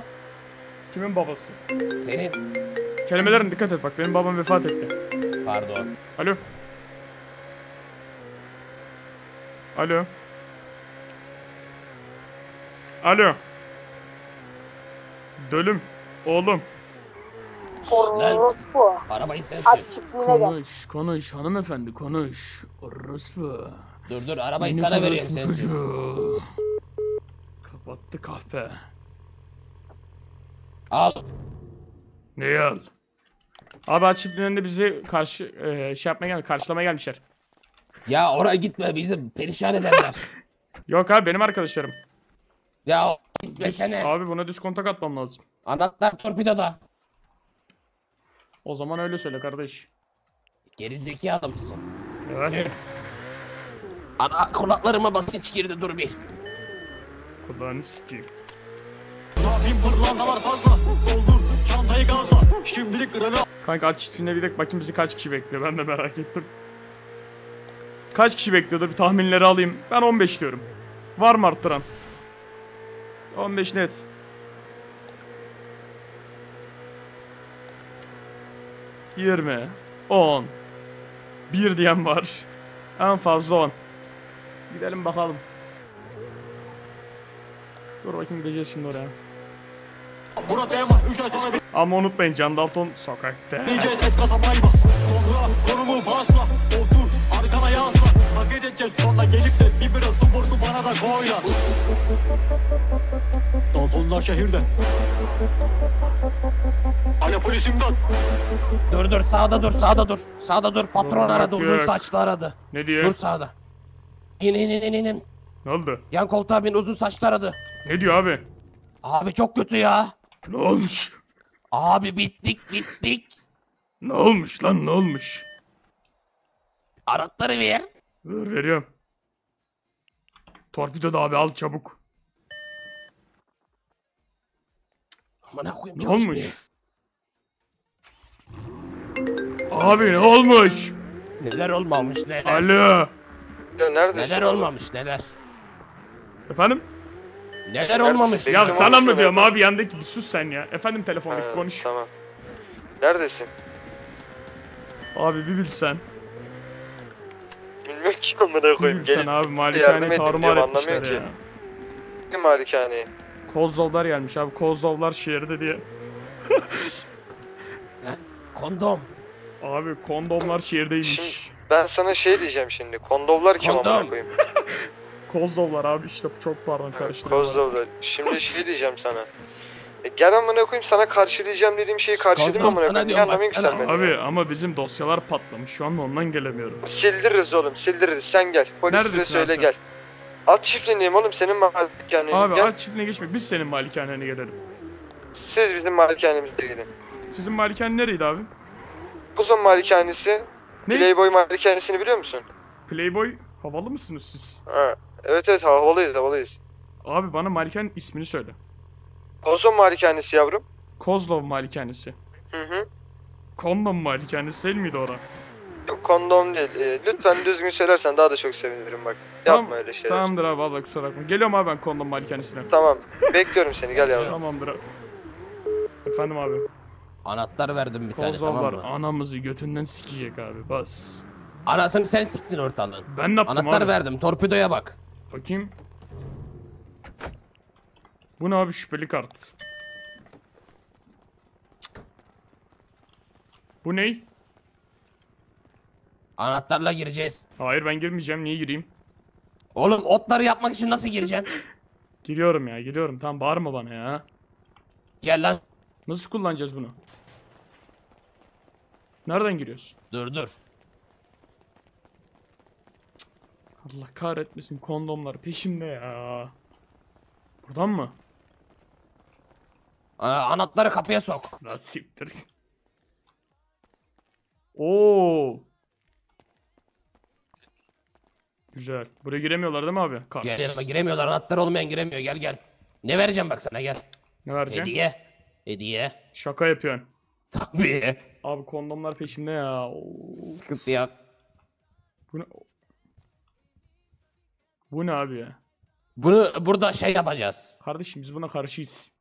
Kimin babası? Senin. Kelimelerine dikkat et bak benim babam vefat etti. Pardon. Alo. Alo. Alo. Dölüm. Oğlum. Orospu. arabayı sen At sür. çiftliğine gel. Konuş, konuş hanımefendi konuş. Orospu. Dur dur arabayı Minik sana veriyorum orospu sen sür. çocuğu. Kapattı kahpe. Al. Neyi al? Abi aç çiftliğinin önünde bizi karşı e, şey yapmaya geldi, karşılamaya gelmişler. Ya oraya gitme bizi perişan ederler. Yok abi benim arkadaşlarım. ya Düz- gitmesene. abi buna düz kontak atmam lazım. Anahtar torpidoda. O zaman öyle söyle kardeş. Geri zekalı mısın? Evet. Ana kulaklarıma basınç girdi dur bir. Kulağını sikeyim. Kanka aç çiftliğine bir de bakayım bizi kaç kişi bekliyor ben de merak ettim. Kaç kişi bekliyordu bir tahminleri alayım. Ben 15 diyorum. Var mı arttıran? 15 net. Yirmi, on, bir diyen var. En fazla 10. Gidelim bakalım. Dur bakayım gideceğiz şimdi oraya. Ama unutmayın Can Dalton sokakta. Daltonlar şehirde. Alo polis imdat. Dur dur sağda dur sağda dur. Sağda dur patron aradı uzun yok. saçlı aradı. Ne diyor? Dur sağda. İn in in in, in. Ne oldu? Yan koltuğa bin uzun saçlı aradı. Ne diyor abi? Abi çok kötü ya. Ne olmuş? Abi bittik bittik. Ne olmuş lan ne olmuş? Anahtarı ver. Dur veriyorum. Torpido da abi al çabuk. Amına koyayım Ne çalışmıyor. olmuş? Abi ne olmuş? Neler olmamış neler. Alo. Ya neredesin? Neler oğlum? olmamış neler. Efendim? Neler olmamış. Ya sana mı konuşuyorum diyorum abi yandaki bir sus sen ya. Efendim telefondaki Ha, konuş. Tamam. Neredesin? Abi bir bilsen. Bilmiyorum ki amına koyayım. Sen Gelip abi yardım malikane edin tarumar diyorum, etmişler anlamıyor ya. ki. Ne malikaneyi? Kozlovlar gelmiş abi. Kozlovlar şehirde diye. Kondom. Abi kondomlar şehirdeymiş. Ben sana şey diyeceğim şimdi. Kondovlar kim amına koyayım? Kozlovlar abi işte çok pardon karıştırıyorum. Kozlovlar. Şimdi şey diyeceğim sana. E, gel amına koyayım sana karşılayacağım dediğim şeyi karşılayayım amına koyayım. Niye diyorum, anlamayayım ki sen baksana. beni? Abi ama bizim dosyalar patlamış. Şu anda ondan gelemiyorum. Sildiririz oğlum sildiririz. Sen gel. Polislere söyle sen? gel. At çiftliğindeyim oğlum senin malikanenin. Abi gel. aç çiftliğine geçme. Biz senin malikanene gelelim. Siz bizim malikanemizde gelin. Sizin malikane nereydi abi? Kuzon malikanesi. Ne? Playboy malikanesini biliyor musun? Playboy havalı mısınız siz? Ha. Evet evet havalıyız havalıyız. Abi bana malikanenin ismini söyle. Kozon malikanesi yavrum. Kozlov malikanesi. Hı hı. Kondom malikanesi değil miydi ora? Yok kondom değil. Ee, lütfen düzgün söylersen daha da çok sevinirim bak. Yapma Tamam, öyle şeyler. Tamamdır abi vallahi kusura bakma. Geliyorum abi ben kondom malikanesine. Tamam. Bekliyorum seni gel yavrum. Tamamdır abi. Efendim abi. Anahtar verdim bir tane Kozlovlar tamam mı? anamızı götünden sikecek abi bas. Anasını sen siktin ortalığın. Ben ne yaptım Anahtar abi? verdim torpidoya bak. Bakayım. Bu ne abi şüpheli kart. Bu ne? Anahtarla gireceğiz. Hayır ben girmeyeceğim. Niye gireyim? Oğlum otları yapmak için nasıl gireceksin? Giriyorum ya giriyorum. Tamam bağırma bana ya. Gel lan. Nasıl kullanacağız bunu? Nereden giriyoruz? Dur dur. Allah kahretmesin kondomlar peşimde ya. Buradan mı? Aa, anahtarı kapıya sok. Lan siktir. Oo. Güzel. Buraya giremiyorlar değil mi abi? Gel Kartsız. yanıma giremiyorlar anahtar olmayan giremiyor gel gel. Ne vereceğim bak sana gel. Ne vereceksin? Hediye. Hediye. Şaka yapıyorsun. Tabii. Abi kondomlar peşimde ya. Oo. Sıkıntı yok. Bu ne? Bu ne abi ya? Bunu burada şey yapacağız. Kardeşim biz buna karşıyız.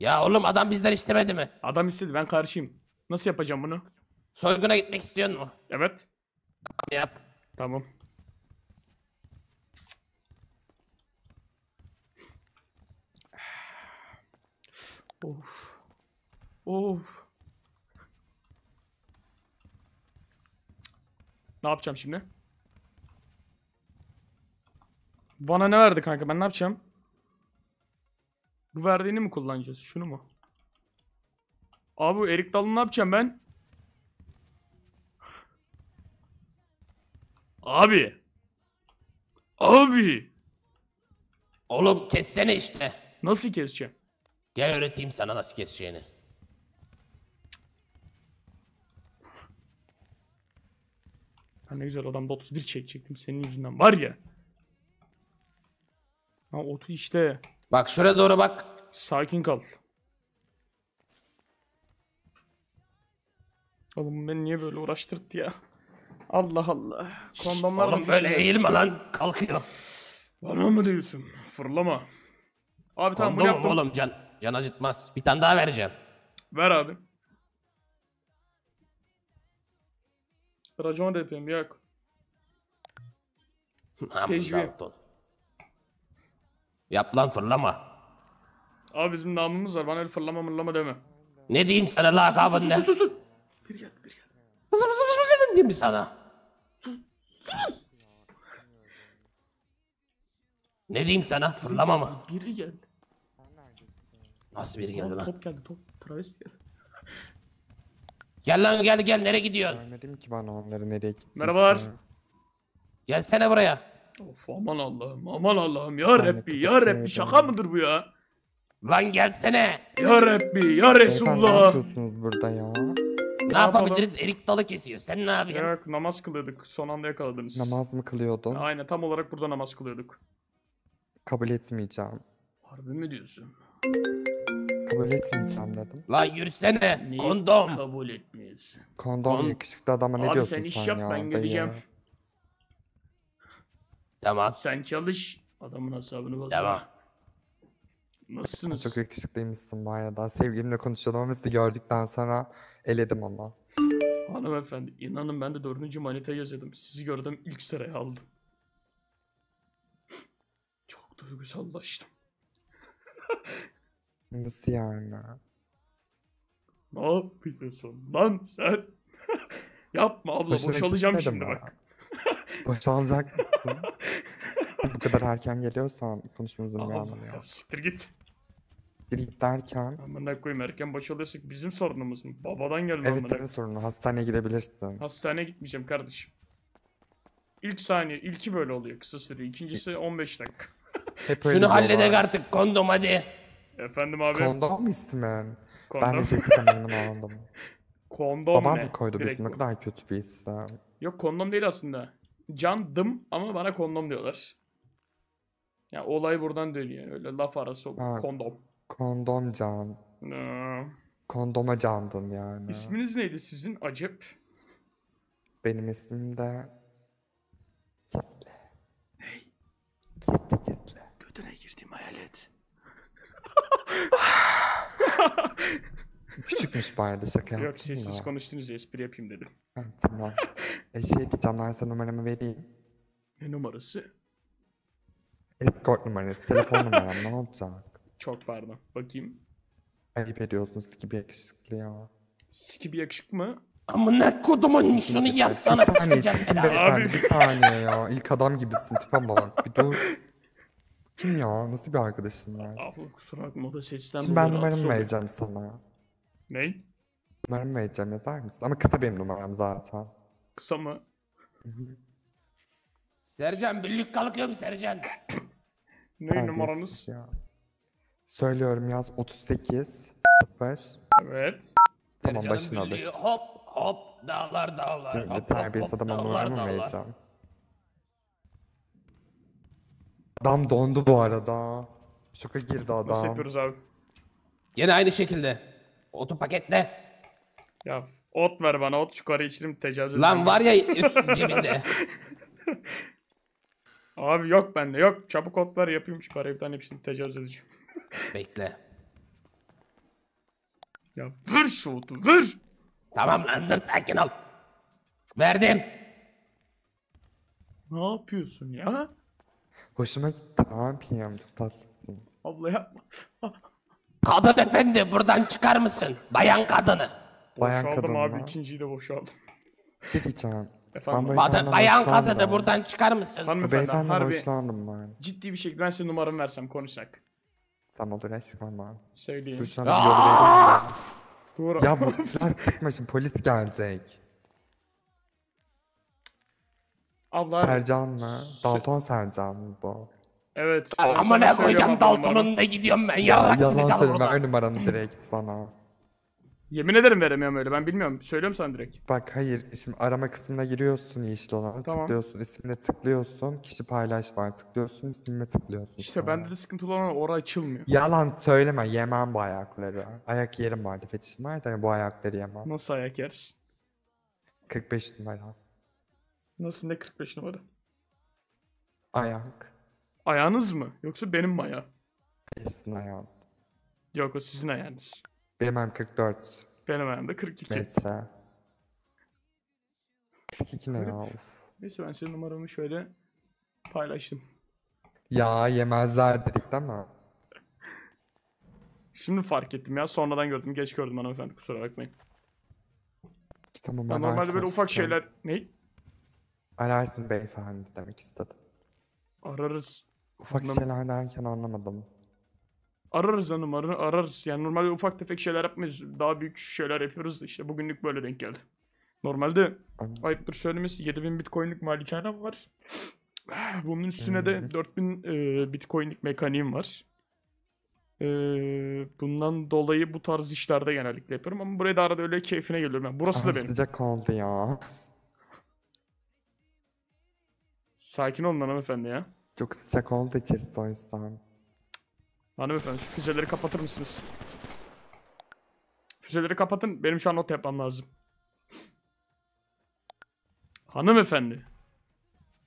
Ya oğlum adam bizden istemedi mi? Adam istedi ben karşıyım. Nasıl yapacağım bunu? Soyguna gitmek istiyor mu? Evet. Yap. Tamam. Of. Of. Ne yapacağım şimdi? Bana ne verdi kanka? Ben ne yapacağım? Bu verdiğini mi kullanacağız? Şunu mu? Abi bu erik dalını ne yapacağım ben? Abi. Abi. Oğlum kessene işte. Nasıl keseceğim? Gel öğreteyim sana nasıl keseceğini. Ha ne güzel odamda 31 çekecektim senin yüzünden var ya. Ha otu işte. Bak şuraya doğru bak. Sakin kal. Oğlum beni niye böyle uğraştırdı ya? Allah Allah. Kondomlar Oğlum böyle eğilme lan. Kalkıyor. Bana mı diyorsun? Fırlama. Abi tamam bunu Kondom yaptım. oğlum can, can acıtmaz. Bir tane daha vereceğim. Ver abi. Racon yapıyorum yok. Tecrübe. Dalton. Yap lan fırlama. Abi bizim namımız var bana öyle fırlama mırlama deme. Ne diyeyim sana lakabın ne? Sus sus sus. Bir gel bir gel. Pıs pıs pıs pıs diyeyim mi sana? Ne diyeyim sana? Fırlama mı? Biri geldi. Nasıl biri geldi lan? top geldi top. Travesti geldi. Gel lan gel gel nereye gidiyorsun? Görmedim ki bana onları nereye gitti. Merhabalar. Gelsene buraya. Of aman Allah'ım aman Allah'ım ya de Rabbi ya Rabbi şaka mıdır bu ya? Lan gelsene. Ya Rabbi ya Beyefendi ne Resulullah. yapıyorsunuz burada ya? Ne, yapabiliriz? Erik dalı kesiyor. Sen ne yapıyorsun? Yok namaz kılıyorduk son anda yakaladınız. Namaz mı kılıyordun? Aynen tam olarak burada namaz kılıyorduk. Kabul etmeyeceğim. Harbi mi diyorsun? Kabul etmeyeceğim dedim. Lan yürüsene. Niye Kondom. kabul etmiyorsun? Kondom Kon- yakışıklı adama ne Abi diyorsun sen iş sen yap, ya? ben dayı? geleceğim. Tamam. Sen çalış adamın hesabını bozma. Devam. Nasılsınız? Çok yakışıklıymışsın bu arada. Sevgilimle konuşuyordum ama sizi gördükten sonra eledim onu. Hanımefendi inanın ben de dördüncü manita yazıyordum. Sizi gördüm ilk sıraya aldım. Çok duygusallaştım. Nasıl yani? Ne yapıyorsun lan sen? Yapma abla Hoşuna boşalacağım gitmedi şimdi mi? bak. Boşalacak mısın? Bu kadar erken geliyorsan konuşmamızın bir Allah anlamı yok. siktir git. Git derken Amına koyayım erken boşalıyorsak bizim sorunumuz mu? Babadan geldi evet senin sorunu hastaneye gidebilirsin. Hastaneye gitmeyeceğim kardeşim. İlk saniye, ilki böyle oluyor kısa sürüyor. İkincisi 15 dakika. Hep öyle Şunu halledek diyorlar. artık kondom hadi. Efendim abi. Kondom ismin. Ben Kondom. de Jessica memnun oldum. Kondom Babam ne? mı koydu Direkt ismi? Ne kadar kötü bir isim. Yok kondom değil aslında. Candım ama bana kondom diyorlar. Ya olay buradan dönüyor. Öyle laf arası. Ha. Kondom. Kondom can. Ee, Kondoma candın yani. İsminiz neydi sizin? Acep. Benim ismim de Gizli. Ney? Gizli gizli. Götüne girdiğim hayalet. Küçükmüş bayağı da şaka Yok sessiz da. konuştunuz ya espri yapayım dedim. Ha, tamam. E şey diyeceğim ben sana numaramı vereyim. Ne numarası? Escort numarası, telefon numaram ne olacak? Çok pardon. Bakayım. Ayıp ediyorsunuz gibi yakışıklı ya. Siki bir yakışık mı? Amına kodumun şunu yapsana bir saniye çirkin helal. beyefendi Abi. bir saniye ya. İlk adam gibisin tipe bak bir dur. Kim ya? Nasıl bir arkadaşın var? Abla kusura bakma o da sesten Şimdi ben numaramı vereceğim sana. Ney? Numaramı vereceğim yazar mısın? Ama kısa benim numaram zaten. Kısa mı? Sercan birlik kalkıyorum Sercan. Ne Terbiyesiz numaranız? ya. Söylüyorum yaz 38 0 Evet. Tamam Sercan'ın başını birliği alırsın. hop hop dağlar dağlar. Şimdi hop, hop, terbiyesiz hop, adama dağlar, numaramı mı dağlar. vereceğim? Adam dondu bu arada. Şoka girdi Nasıl adam. yapıyoruz abi? Gene aynı şekilde. Otu paketle. Ya ot ver bana ot şu karıyı içirim tecavüz Lan var ya üst cebinde. Abi yok bende yok. Çabuk ot ver yapayım şu bir tane hepsini tecavüz edeceğim. Bekle. Ya ver şu otu ver. Tamam lan dur sakin ol. Verdim. Ne yapıyorsun ya? Hoşuma gitti. Ne yapayım? Çok tatlısın. Abla yapma. Kadın efendi buradan çıkar mısın? Bayan kadını. Bayan boşaldım kadın abi mı? ikinciyi de boşaldım. Diyeceğim. Efendim? Ben Bayan, beyefendiden bayan hoşlandım. kadını buradan çıkar mısın? Hanımefendi beyefendiden harbi hoşlandım ben. ciddi bir şekilde ben size numaramı versem konuşsak. Sen ama. Söyleyeyim. Dur sana bir yolu. Doğru. Ya bu silah sıkma şimdi polis gelecek. Abla Sercan mı? Dalton Sercan mı bu? Evet. sana Amına söylüyorum koyacağım. Dalton'un da gidiyorum ben. Ya yalan söyleme ver numaranı direkt bana. Yemin ederim veremiyorum öyle ben bilmiyorum. Söylüyorum sana direkt. Bak hayır şimdi arama kısmına giriyorsun yeşil olana Tamam. tıklıyorsun ismine tıklıyorsun kişi paylaş var tıklıyorsun ismine tıklıyorsun. İşte sonra. bende de sıkıntı olan orası açılmıyor. Yalan söyleme yemem bu ayakları. Ayak yerim vardı fetişim var da bu ayakları yemem. Nasıl ayak yersin? 45 numara. Nasıl ne 45 numara? Ayak. Ayağınız mı? Yoksa benim mi ayağım? Kesin ayağım. Yok o sizin ayağınız. Benim ayağım 44 Benim ayağım da 42. metre. 42 ne ya? Neyse ben senin numaramı şöyle paylaştım. Ya yemezler dedik değil mi? Şimdi fark ettim ya. Sonradan gördüm. Geç gördüm hanımefendi. Kusura bakmayın. Tamam Ben normalde böyle ufak şeyler... Ne? Ararsın beyefendi demek istedim. Ararız. Ufak Anlam- şeyler derken anlamadım. Ararız hanım ar- ararız. Yani normalde ufak tefek şeyler yapmayız. Daha büyük şeyler yapıyoruz da işte bugünlük böyle denk geldi. Normalde Anladım. ayıptır söylemesi 7000 bitcoinlik malikanem var. Bunun üstüne de Hmm. 4000 e, bitcoinlik mekaniğim var. E, bundan dolayı bu tarz işlerde genellikle yapıyorum ama buraya da arada öyle keyfine geliyorum. Yani burası da Ay, benim. Sıcak oldu ya. Sakin olun hanımefendi ya. Çok sıcak oldu içerisi o yüzden. Hanımefendi şu füzeleri kapatır mısınız? Füzeleri kapatın. Benim şu an not yapmam lazım. Hanımefendi.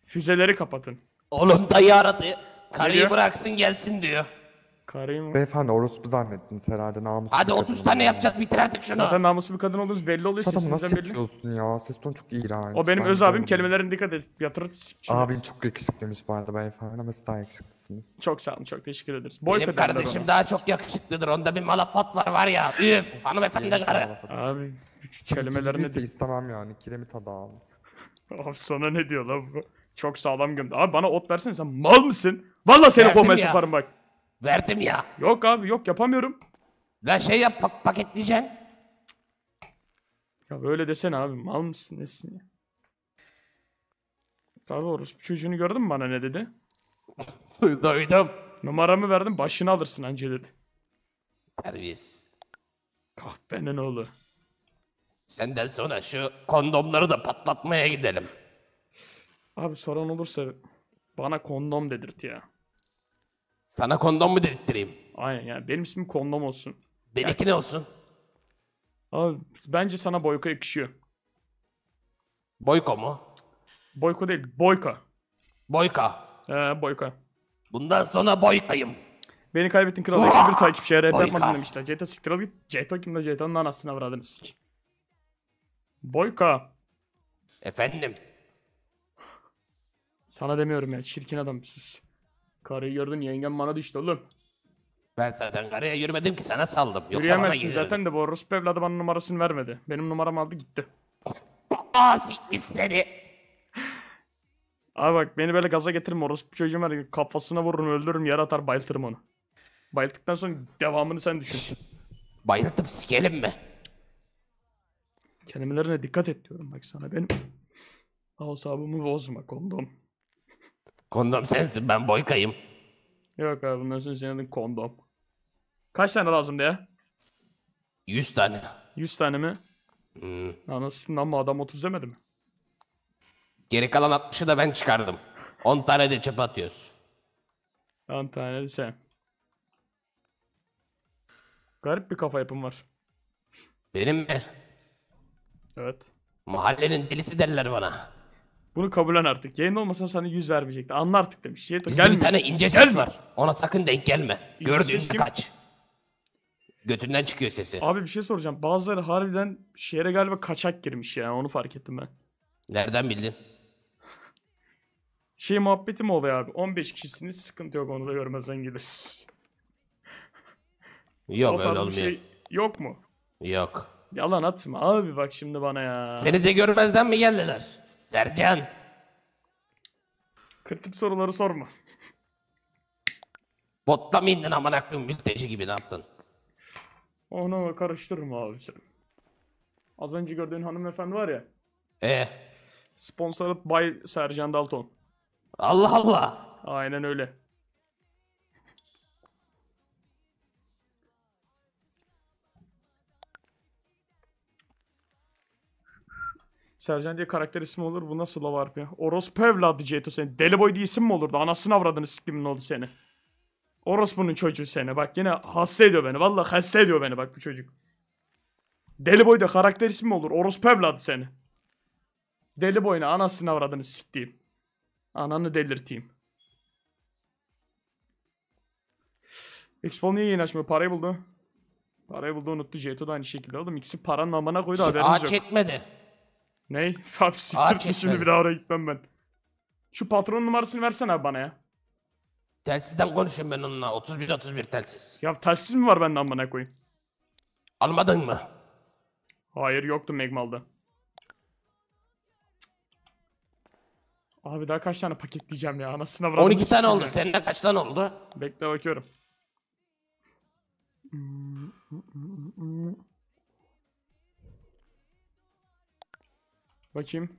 Füzeleri kapatın. Oğlum dayı aradı. Karıyı diyor? bıraksın gelsin diyor. Karıyı mı? Beyefendi orospu zannettiniz herhalde namuslu Hadi bir 30 kadın tane ya. yapacağız bitir artık şunu. Zaten namuslu bir kadın olduğunuz belli oluyor. Şu adamı Sesinizden nasıl belli. yapıyorsun ya? Ses tonu çok iğrenç. O benim Ben öz abim. görmedim. Kelimelerine dikkat et. Yatırır. şimdi. Abim çok yakışıklıymış bu arada beyefendi ama siz daha yakışıklısınız. Çok sağ olun. Çok teşekkür ederiz. Benim Boykot ederler kardeşim daha çok yakışıklıdır. Onda bir malafat var var ya. Üf hanımefendi karı. Abi Kelimelerine de istemem yani. Kiremit adam. Abi sana ne diyor lan bu? Çok sağlam gömdü. Abi bana ot versene sen mal mısın? Vallahi seni Verdim kovmaya ya. sokarım bak. Verdim ya. Yok abi yok yapamıyorum. Lan şey yap pak- paketleyeceksin. Ya böyle desene abi mal mısın nesin ya? Tabii orospu çocuğunu gördün mü bana ne dedi? Duydum. Numaramı verdim başını alırsın anca dedi. Terbiyesiz. Kahpenin oğlu. Senden sonra şu kondomları da patlatmaya gidelim. Abi soran olursa bana kondom dedirt ya. Sana kondom mu dedirttireyim? Aynen yani benim ismim kondom olsun. Benimki ne olsun? Abi bence sana boyka yakışıyor. Boyko mu? Boyko değil boyka. Boyka. Ee boyka. Bundan sonra boykayım. Beni kaybettin kral. Eksi bir takipçi. RP Boyka. yapmadın demişler. Ceyta siktir git. Ceyta kim de Ceyta'nın anasını avradını sik. Boyka. Efendim. Sana demiyorum ya. Çirkin adam sus. Karıyı gördün yengem bana düştü oğlum. Ben zaten karıya yürümedim ki sana saldım. Yoksa bana Yürüyemezsin gelirdim. zaten de bu orospu evladı bana numarasını vermedi. Benim numaramı aldı gitti. Aa sikmiş seni. Abi bak beni böyle gaza getirme orospu çocuğum var. Kafasına vururum öldürürüm yere atar bayıltırım onu. Bayılttıktan sonra devamını sen düşün. Bayıltıp sikelim mi? Kelimelerine dikkat et diyorum bak sana benim. Asabımı bozma kondom. Kondom sensin ben boykayım. Yok abi bundan sonra senin adın kondom. Kaç tane lazımdı ya? 100 tane. 100 tane mi? Hmm. Anasından mı adam 30 demedi mi? Geri kalan 60'ı da ben çıkardım. 10 tane de çöpe atıyoruz. 10 tane de sen. Garip bir kafa yapım var. Benim mi? Evet. Mahallenin delisi derler bana. Bunu kabullen artık. Yayında olmasa sana 100 vermeyecekti. Anla artık demiş. Şey, Bizde bir tane ince ses var. Ona sakın denk gelme. İnce ses Gördüğünde kim? kaç. Götünden çıkıyor sesi. Abi bir şey soracağım. Bazıları harbiden şehre galiba kaçak girmiş ya. Onu fark ettim ben. Nereden bildin? Şey muhabbeti mi oluyor abi? 15 kişisiniz sıkıntı yok onu da görmezden geliriz. Yok öyle bir olmuyor. şey yok mu? Yok. Yalan atma abi bak şimdi bana ya. Seni de görmezden mi geldiler? Sercan. Kritik soruları sorma. Botla mı indin amına koyayım mülteci gibi ne yaptın? Onu karıştırma abi sen. Az önce gördüğün hanımefendi var ya. E Sponsored by Sercan Dalton. Allah Allah. Aynen öyle. Sercan diye karakter ismi olur. Bu nasıl var ya? Orospu evladı Ceto senin. Deli boy diye isim mi olurdu? Anasını avradını siktimin oldu seni. Orospu'nun çocuğu seni. Bak yine hasta ediyor beni. Vallahi hasta ediyor beni bak bu çocuk. Deli boy da karakter ismi mi olur? Orospu evladı seni. Deli boyuna anasını avradını siktiğim. Ananı delirteyim. Expo niye yayın açmıyor? Parayı buldu. Parayı buldu unuttu. Jeto da aynı şekilde. Oğlum ikisi paranın amına koydu haberiniz yok. etmedi. Ney? Siktir git şimdi bir daha oraya gitmem ben. Şu patron numarasını versene abi bana ya. Telsizden konuşuyorum ben onunla. 31 31 telsiz. Ya telsiz mi var bende amına koyayım? Almadın mı? Hayır yoktu Megmal'da. Abi daha kaç tane paketleyeceğim ya anasını avradını 12 tane oldu. ya. Senin de kaç tane oldu? Bekle bakıyorum. Bakayım.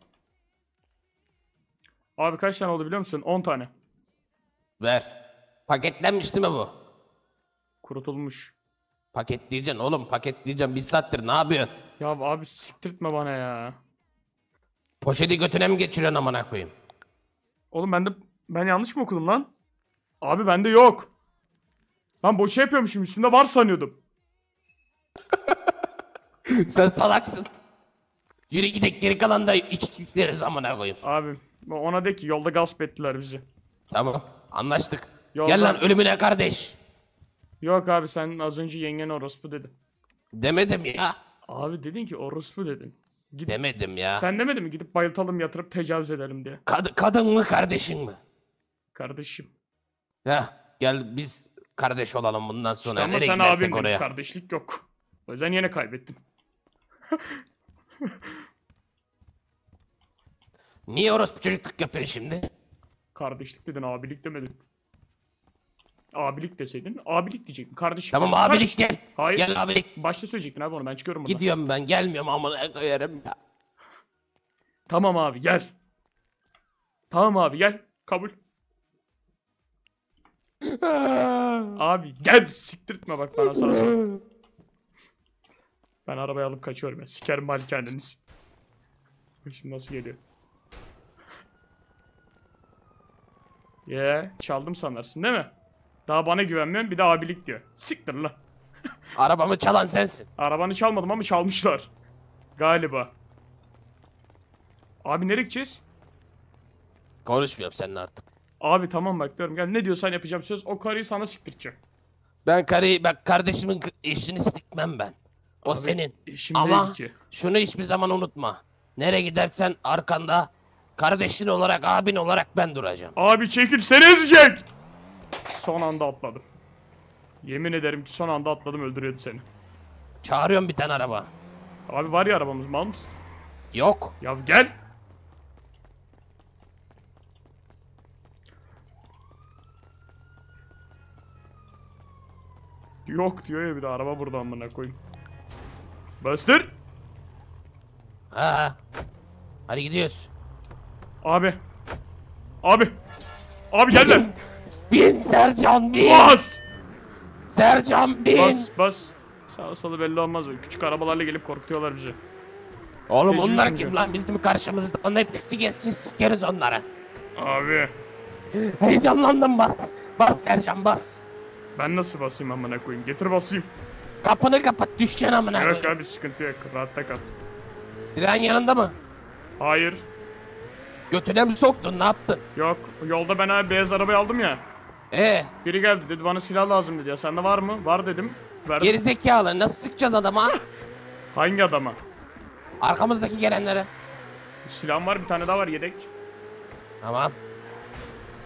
Abi kaç tane oldu biliyor musun? 10 tane. Ver. Paketlenmiş değil mi bu? Kurutulmuş. Paketleyeceksin oğlum paketleyeceksin. Bir saattir ne yapıyorsun? Ya abi siktirtme bana ya. Poşeti götüne mi geçiriyorsun amına koyayım? Oğlum ben de ben yanlış mı okudum lan? Abi bende yok. Ben boşa yapıyormuşum üstünde var sanıyordum. Sen salaksın. Yürü gidelim geri kalan da içtikleriz amına koyayım. Abi ona de ki yolda gasp ettiler bizi. Tamam anlaştık. Yolda- Gel lan ölümüne kardeş. Yok abi sen az önce yengen orospu dedin. Demedim ya. Abi dedin ki orospu dedin. Git, Demedim ya. Sen demedin mi gidip bayıltalım yatırıp tecavüz edelim diye. Kad- kadın mı kardeşin mi? Kardeşim. Ya gel biz kardeş olalım bundan sonra. İşte ama Nereye sen oraya. Kardeşlik yok. O yüzden yine kaybettim. Niye orospu çocukluk yapıyorsun şimdi? Kardeşlik dedin abilik demedin. Abilik deseydin abilik diyecektin. Kardeşlik. Tamam abilik gel. Hayır. Gel abilik. Başta söyleyecektin abi onu ben çıkıyorum buradan. Gidiyorum ben gelmiyorum amına koyarım ya. Tamam abi gel. Tamam abi gel. Kabul. abi gel siktirtme bak bana sana sor. Ben arabayı alıp kaçıyorum ya. Sikerim malikanenizi. Bak şimdi nasıl geliyor. Ye çaldım sanarsın değil mi? Daha bana güvenmiyorsun bir de abilik diyor. Siktir lan. Arabamı çalan sensin. Arabanı çalmadım ama çalmışlar. Galiba. Abi nereye gideceğiz? Konuşmuyorum seninle artık. Abi tamam bak diyorum gel ne diyorsan yapacağım söz o karıyı sana siktireceğim. Ben karıyı bak kardeşimin eşini sikmem ben. O Abi, senin. eşim Ama değil ki. şunu hiçbir zaman unutma. Nereye gidersen arkanda kardeşin olarak abin olarak ben duracağım. Abi çekil seni ezecek. Son anda atladım. Yemin ederim ki son anda atladım öldürüyordu seni. Çağırıyorum bir tane araba. Abi var ya arabamız mal mısın? Yok. Ya gel. Yok diyor ya bir de araba burada amına koyayım. Bastır. Ha. Hadi gidiyoruz. Abi. Abi. Abi gel lan. Bin Sercan bin. Bas. Sercan bin. Bas bas. Sağ solu belli olmaz. Küçük arabalarla gelip korkutuyorlar bizi. Oğlum Tecrübe onlar kim lan? Bizim karşımızda. Onun hepsi geçsin sikeriz onları. Abi. Heyecanlandım bas. Bas Sercan bas. Ben nasıl basayım amına koyayım? Getir basayım. Kapını kapat düşeceksin amına Yok abi sıkıntı yok. Rahatta kal. Siren yanında mı? Hayır. Götüne mi soktun ne yaptın? Yok. Yolda ben abi beyaz arabayı aldım ya. Ee, Biri geldi dedi bana silah lazım dedi ya. Sende var mı? Var dedim. Verdim. gerizekalı nasıl sıkacağız adama? Hangi adama? Arkamızdaki gelenlere. Silahım var bir tane daha var yedek. Tamam.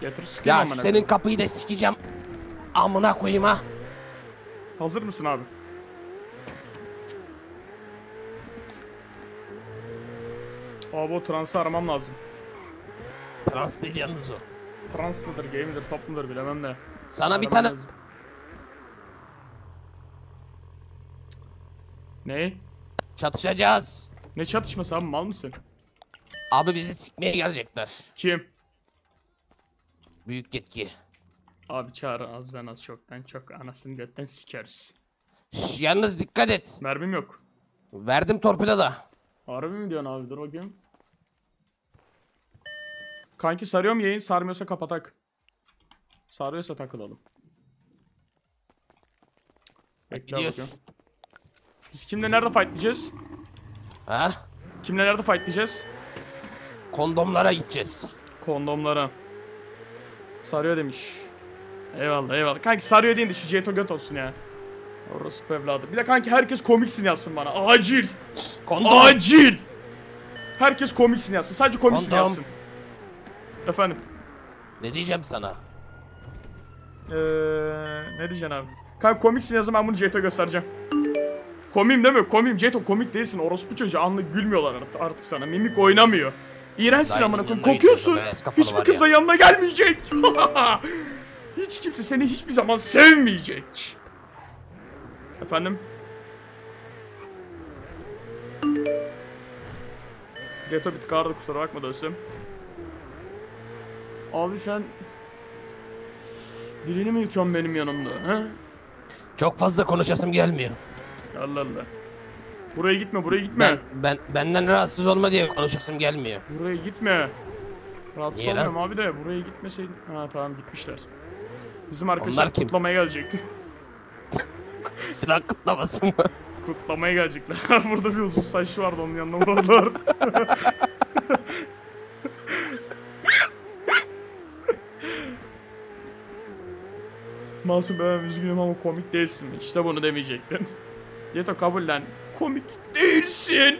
Getir sıkayım Ya amına senin koyayım. kapıyı da sikeceğim. Amına koyayım ha. Hazır mısın abi? Abi o transı aramam lazım. Trans değil yalnız o. Trans mıdır, gay midir, top mudur bilemem de. Sana bir Aramam tane... lazım. Ne? Çatışacağız. Ne çatışması abi mal mısın? Abi bizi sikmeye gelecekler. Kim? Büyük yetki. Abi çağır azdan az çoktan çok anasını götten sikeriz. Şş, yalnız dikkat et. Mermim yok. Verdim torpido da. Harbi mi diyorsun abi dur bakayım. Kanki sarıyor mu yayın? Sarmıyorsa kapatak. Sarıyorsa takılalım. Bekle bakıyorum. Biz kimle nerede fightlayacağız? Ha? Kimle nerede fightlayacağız? Kondomlara gideceğiz. Kondomlara. Sarıyor demiş. Eyvallah eyvallah. Kanki sarıyor deyin de şu Jeto göt olsun ya. Orospu evladı. Bir de kanki herkes komiksin yazsın bana. Acil. Kondom. Acil. Herkes komiksin yazsın. Sadece komiksin Kondom. yazsın. Efendim. Ne diyeceğim sana? Eee ne diyeceksin abi? Kanka komiksin yazın ben bunu Jeto göstereceğim. Komiyim değil mi? Komiyim Jeto komik değilsin. Orospu çocuğu anlık gülmüyorlar art- artık sana. Mimik oynamıyor. İğrençsin amına koyayım. Kokuyorsun. Hiçbir kız da ya. yanına gelmeyecek. Hiç kimse seni hiçbir zaman sevmeyecek. Efendim? Geto bir tık ağrıdı kusura bakma dostum. Abi sen... Dilini mi yutuyorsun benim yanımda ha? Çok fazla konuşasım gelmiyor. Allah Allah. Buraya gitme buraya gitme. Ben, ben benden rahatsız olma diye konuşasım gelmiyor. Buraya gitme. Rahatsız Niye olmuyorum abi de buraya gitmeseydin. Ha tamam gitmişler. Bizim arkadaşlar Onlar kim? kutlamaya gelecekti. Silah kutlaması mı? kutlamaya gelecekler. Burada bir uzun saçlı vardı onun yanına vurdular. Masum ben üzgünüm ama komik değilsin. İşte bunu demeyecektin. Yeto kabullen. Komik değilsin.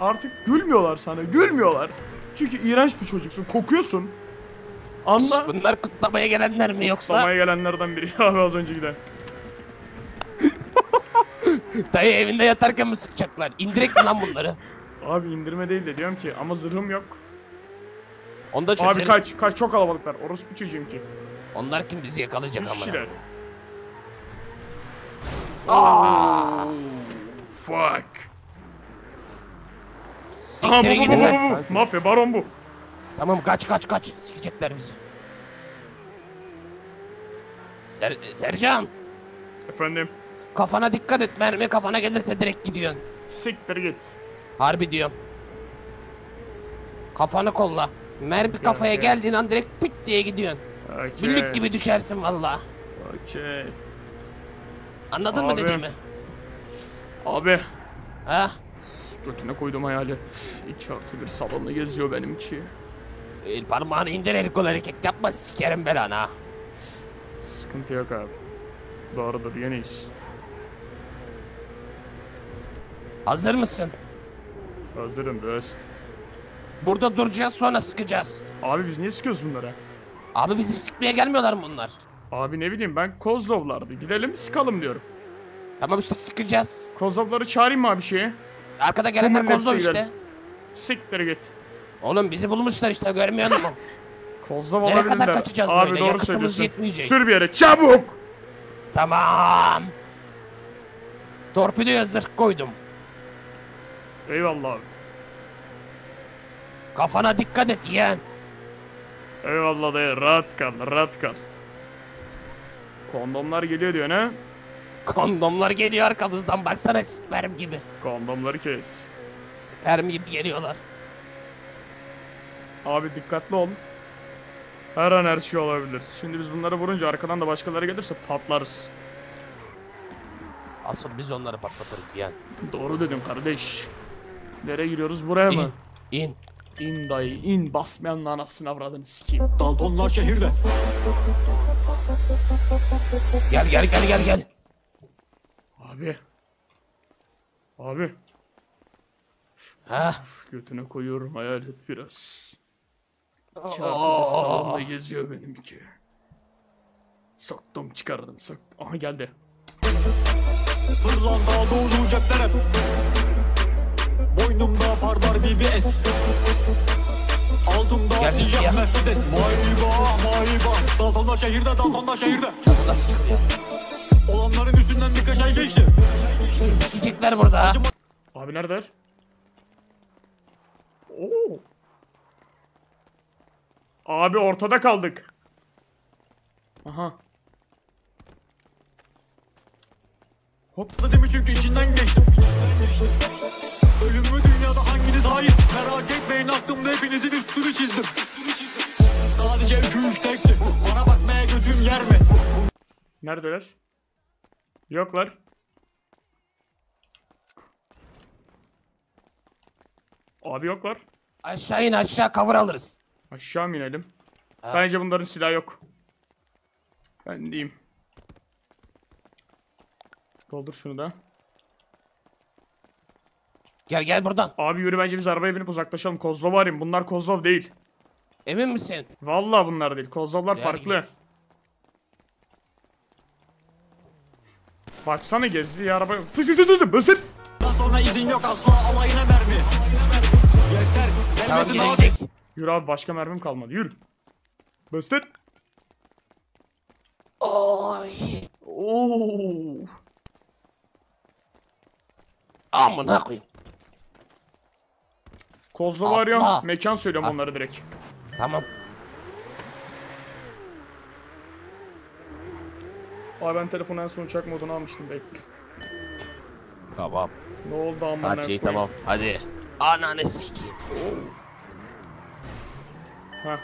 Artık gülmüyorlar sana. Gülmüyorlar. Çünkü iğrenç bir çocuksun. Kokuyorsun. Anla. Bunlar kutlamaya gelenler mi yoksa? Kutlamaya gelenlerden biri abi az önce giden. Dayı evinde yatarken mi sıkacaklar? İndirek mi lan bunları? Abi indirme değil de diyorum ki ama zırhım yok. Onu da çözeriz. Abi kaç kaç çok kalabalıklar. Orospu çocuğum ki. Onlar kim bizi yakalayacak 100 ama. kişiler. Aa! Fuck. Aha bu bu bu gidin bu lan. bu. Mafya baron bu. Tamam kaç kaç kaç. Sikecekler bizi. Ser Sercan. Efendim. Kafana dikkat et. Mermi kafana gelirse direkt gidiyorsun. Siktir git. Harbi diyorum. Kafanı kolla. Mermi kafaya gel. geldiğin an direkt püt diye gidiyorsun. Okey. Güllük gibi düşersin valla. Okey. Anladın mı Abi. dediğimi? Abi. Ha? Götüne koydum hayalet. İki artı bir salonla geziyor benimki. El parmağını indir el kol hareket yapma sikerim belanı ha. Sıkıntı yok abi. Doğrudur yeniyiz. Hazır mısın? Hazırım Röst. Burada duracağız sonra sıkacağız. Abi biz niye sıkıyoruz bunlara? Abi bizi sıkmaya gelmiyorlar mı bunlar? Abi ne bileyim ben Kozlovlardı. Gidelim sıkalım diyorum. Tamam işte sıkacağız. Kozlovları çağırayım mı abi şeye? Arkada gelenler kozlov hepsi işte. gidelim. Siktir git. Oğlum bizi bulmuşlar işte görmüyor musun? Kozlov Nereye olabilirler. kadar kaçacağız Abi böyle? doğru Yakıtımız söylüyorsun. yetmeyecek. Sür bir yere çabuk. tamam. Torpidoya zırh koydum. Eyvallah abi. Kafana dikkat et yeğen. Eyvallah dayı rahat kal rahat kal. Kondomlar geliyor diyor ne? Kondomlar geliyor arkamızdan baksana sperm gibi. Kondomları kes. Sperm gibi geliyorlar. Abi dikkatli ol. Her an her şey olabilir. Şimdi biz bunları vurunca arkadan da başkaları gelirse patlarız. Asıl biz onları patlatırız yeğen. Doğru dedim kardeş. Nereye giriyoruz buraya mı? İn. İn. İn dayı in basmayanın anasını avradını sikeyim. Daltonlar şehirde. Gel gel gel gel gel. Abi. Abi. Ha? Götüne koyuyorum hayalet biraz. Çarpıda salonda geziyor benimki. Soktum çıkardım sok. Aha geldi. Pırlanta dolu ceplerim. Boynumda barbar BBS. Altımda Gel siyah ya. Mercedes. Mayba mayba. Daltonlar şehirde Daltonlar şehirde. Nasıl çıkıyor? Olanların üstünden birkaç ay geçti. Sikecekler burada. Abi neredeler? Oo. Abi ortada kaldık. Aha. Değil mi çünkü içinden geçtim. Ölümü dünyada hanginiz hayır? Merak etmeyin aklımda hepinizin üstünü çizdim. Sadece üçü üç tekti. Bana bakmaya götüm yer mi? Neredeler? Yoklar. Abi yoklar. Aşağı in aşağı cover alırız. Aşağı mı inelim? Ha. Bence bunların silahı yok. Ben diyeyim. Doldur şunu da. Gel gel buradan. Abi yürü bence biz arabaya binip uzaklaşalım. Kozlov arayayım. Bunlar Kozlov değil. Emin misin? Vallahi bunlar değil. Kozlovlar farklı. gidelim. Baksana gezdiği araba. Tı tı. Bastır. Daha sonra izin yok asla alayına mermi. Yeter. Tamam. Yürü abi başka mermim kalmadı. Yürü. Bastır. Oy. Oo. Amına koyayım. Kozlov Atla. arıyorum. Mekan söylüyorum Ha. onları direkt. Tamam. Abi ben telefonu en son uçak moduna almıştım bekle. Tamam. Ne oldu amına Her şey koyayım? tamam. Hadi. Ananı sikeyim. Heh.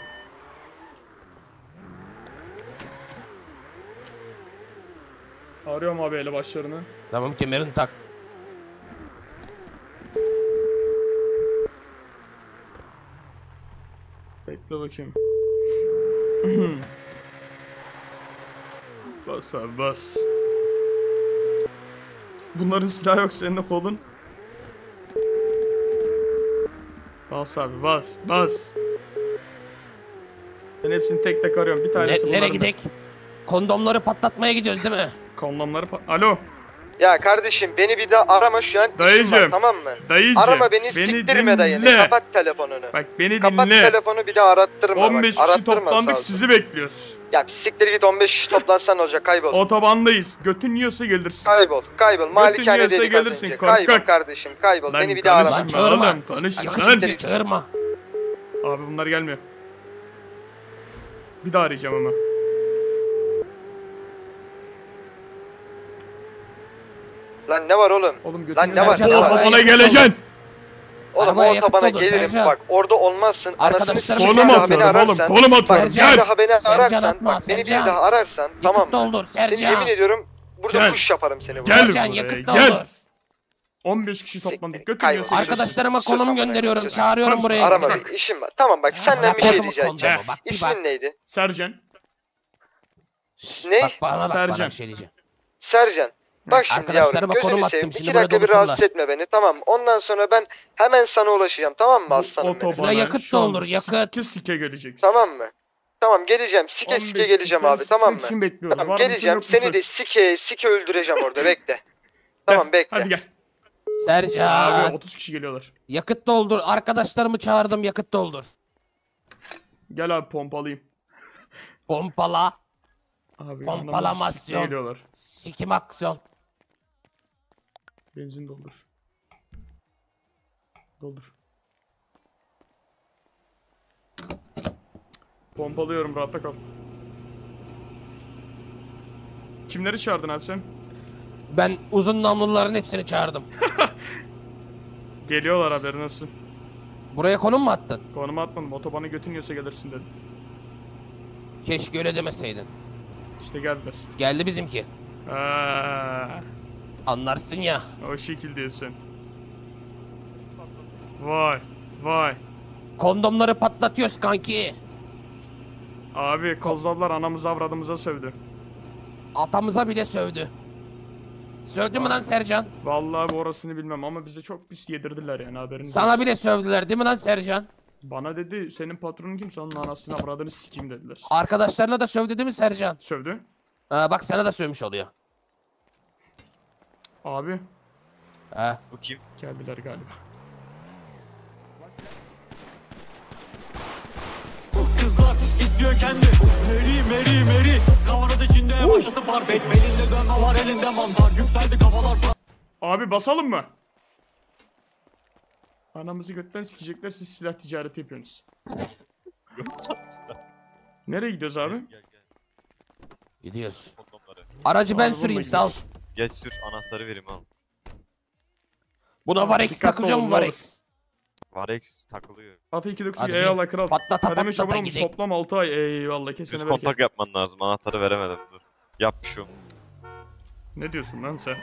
Arıyorum abi elebaşlarını. Tamam kemerini tak. Bekle bakayım. Bas abi bas. Bunların silahı yok senin de kolun. Bas abi bas bas. Ben hepsini tek tek arıyorum. Bir Ne, tanesi nereye bunların. gidek? Kondomları patlatmaya gidiyoruz değil mi? Kondomları pa- Alo. Ya kardeşim beni bir daha arama şu an işim var tamam mı? Dayıcım. Arama beni, siktirme dayını. Kapat telefonunu. Bak beni Kapat dinle. telefonu bir daha arattırma 15 bak. kişi Arattırma toplandık sağ sizi bekliyoruz. Ya siktir git 15 kişi toplansan olacak kaybol. Otobandayız. Götün yiyorsa gelirsin. Kaybol kaybol. Malikane yiyorsa dedik az gelirsin, önce. korkak. Kaybol kardeşim kaybol. Lan Beni bir daha arama. konuşma Çağırma. oğlum, konuşma lan. siktir, Çağırma. Abi bunlar gelmiyor. Bir daha arayacağım ama. Lan ne var oğlum? Oğlum Lan ne var? Ne var? yakıt geleceksin. Oğlum Arabaya o yakıt otobana doldur, gelirim. Sercan. Bak orada olmazsın. Anasını Arkadaşlarım sikeyim. Konum Bir daha beni atıyorum oğlum. ararsan. Konum atıyorum. Bak bir Sercan. daha beni Sercan ararsan. atma, Bak beni bir Sercan. daha ararsan. Tamam Yakıt mı? doldur Seni Sercan. yemin ediyorum burada Gel. kuş yaparım seni. burada. Gel Sercan buraya, yakıt gel. doldur. 15 kişi toplandık. Kaybol. yiyorsa gelirsin. Arkadaşlarıma Sus konum amına gönderiyorum. koyayım. Çağırıyorum buraya. Arama hepsini. bir işim var. Tamam bak Ya, senden bir şey kondomu, Bak bir bak. İsmin neydi? Sercan. Şşş, Ne? Bak bana bak bana Sercan. bir şey diyeceğim. Sercan. Bak şimdi Arkadaşlarıma yavrum konum gözünü attım, seveyim. şimdi İki burada dakika bir rahatsız etme beni tamam mı? Ondan sonra ben hemen sana ulaşacağım tamam mı aslanım benim? Şuna yakıt şu an doldur, yakıt. Sike sike geleceksin. Tamam mı? Tamam geleceğim sike 15 sike geleceğim abi tamam mı? için bekliyoruz. Tamam Var mısın, geleceğim yok musun? seni de sike sike öldüreceğim orada bekle. Tamam bekle. Hadi gel. Abi Sercan. 30 kişi geliyorlar. Yakıt doldur. Arkadaşlarımı çağırdım yakıt doldur. Gel abi pompalayayım. Pompala. Abi Pompalamasyon. geliyorlar. Sikim aksiyon. Benzin doldur. Doldur. Pompalıyorum rahatta kal. Kimleri çağırdın abi sen? Ben uzun namluların hepsini çağırdım. Geliyorlar haberin olsun. Buraya konum mu attın? Konumu atmadım. Otobanı götün yiyorsa gelirsin dedim. Keşke öyle demeseydin. İşte geldiler. Geldi bizimki. Aa, Anlarsın ya. o şekil diyorsun. Vay. Vay. Kondomları patlatıyoruz kanki. Abi kozladılar anamızı avradımıza sövdü. Atamıza bile sövdü. Sövdü mü lan Sercan? Vallahi bu orasını bilmem ama bize çok pis yedirdiler yani haberin Sana bile sövdüler değil mi lan Sercan? Bana dedi senin patronun kimse onun anasını avradını sikeyim dediler. Arkadaşlarına da sövdü değil mi Sercan? Sövdü. Ha, bak sana da sövmüş oluyor. Abi Ha. Bu kim? geldiler galiba. Kızlar istiyor kendi Meri meri meri Kavanoz içinde başlasın parti Belinde dönme var elinde mantar Yükseldi kafalar Abi basalım mı? Anamızı götten sikecekler siz silah ticareti yapıyorsunuz. Nereye gidiyoruz abi? Gidiyoruz. Aracı ben Abi, süreyim sağ ol. Geç sür anahtarı vereyim al. Buna Varex Dikkatli takılıyor olun, mu. Varex? Varex takılıyor. Atı 2.9 Hadi eyvallah kral. Patlata Kademe patlata şabır olmuş gidelim. toplam 6 ay. Eyvallah kesene Düz bereket. kontak yapman lazım. Anahtarı veremedim dur. Yap şu. Ne diyorsun lan sen?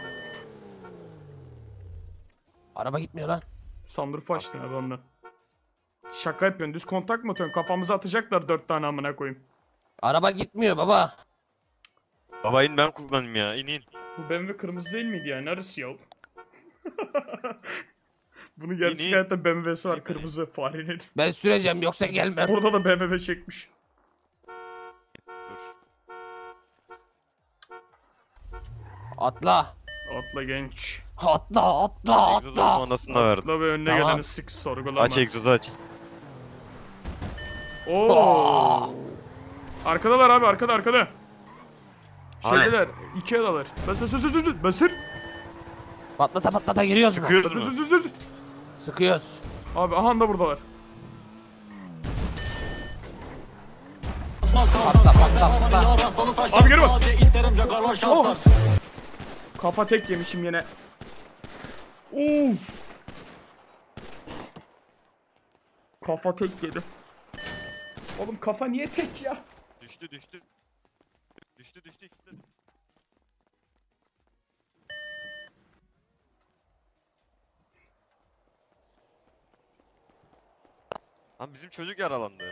Araba gitmiyor lan. Sunroof açtın abi ondan. Şaka yapıyorsun. Düz kontak mı atıyorsun? Kafamıza atacaklar 4 tane amına koyayım. Araba gitmiyor baba. Baba in ben kullanayım ya. İn in. Bu BMW kırmızı değil miydi ya? Neresi yol? Bunun gerçek İyi. hayatta BMW'si var kırmızı farenin. Ben süreceğim yoksa gelmem. Burada da BMW çekmiş. Dur. Atla. Atla genç. Atla atla atla. anasını da verdim. Atla ve önüne Tamam. geleni sık sorgulama. Aç egzozu aç. Oo. Arkadalar abi arkada arkada. Hani? Şeydeler. Ikea'dalar. Bas bas bas bas bas. Basır. Patlata patlata giriyoruz mu? Sıkıyoruz mu? Sıkıyoruz. Abi aha da buradalar. Patla patla patla. Abi geri. İsterim jagarlar şartlar Kafa tek yemişim yine. Uf. Kafa tek yedim. Oğlum kafa niye tek ya? Düştü düştü. Düştü düştü ikisi de düştü. Lan bizim çocuk yaralandı.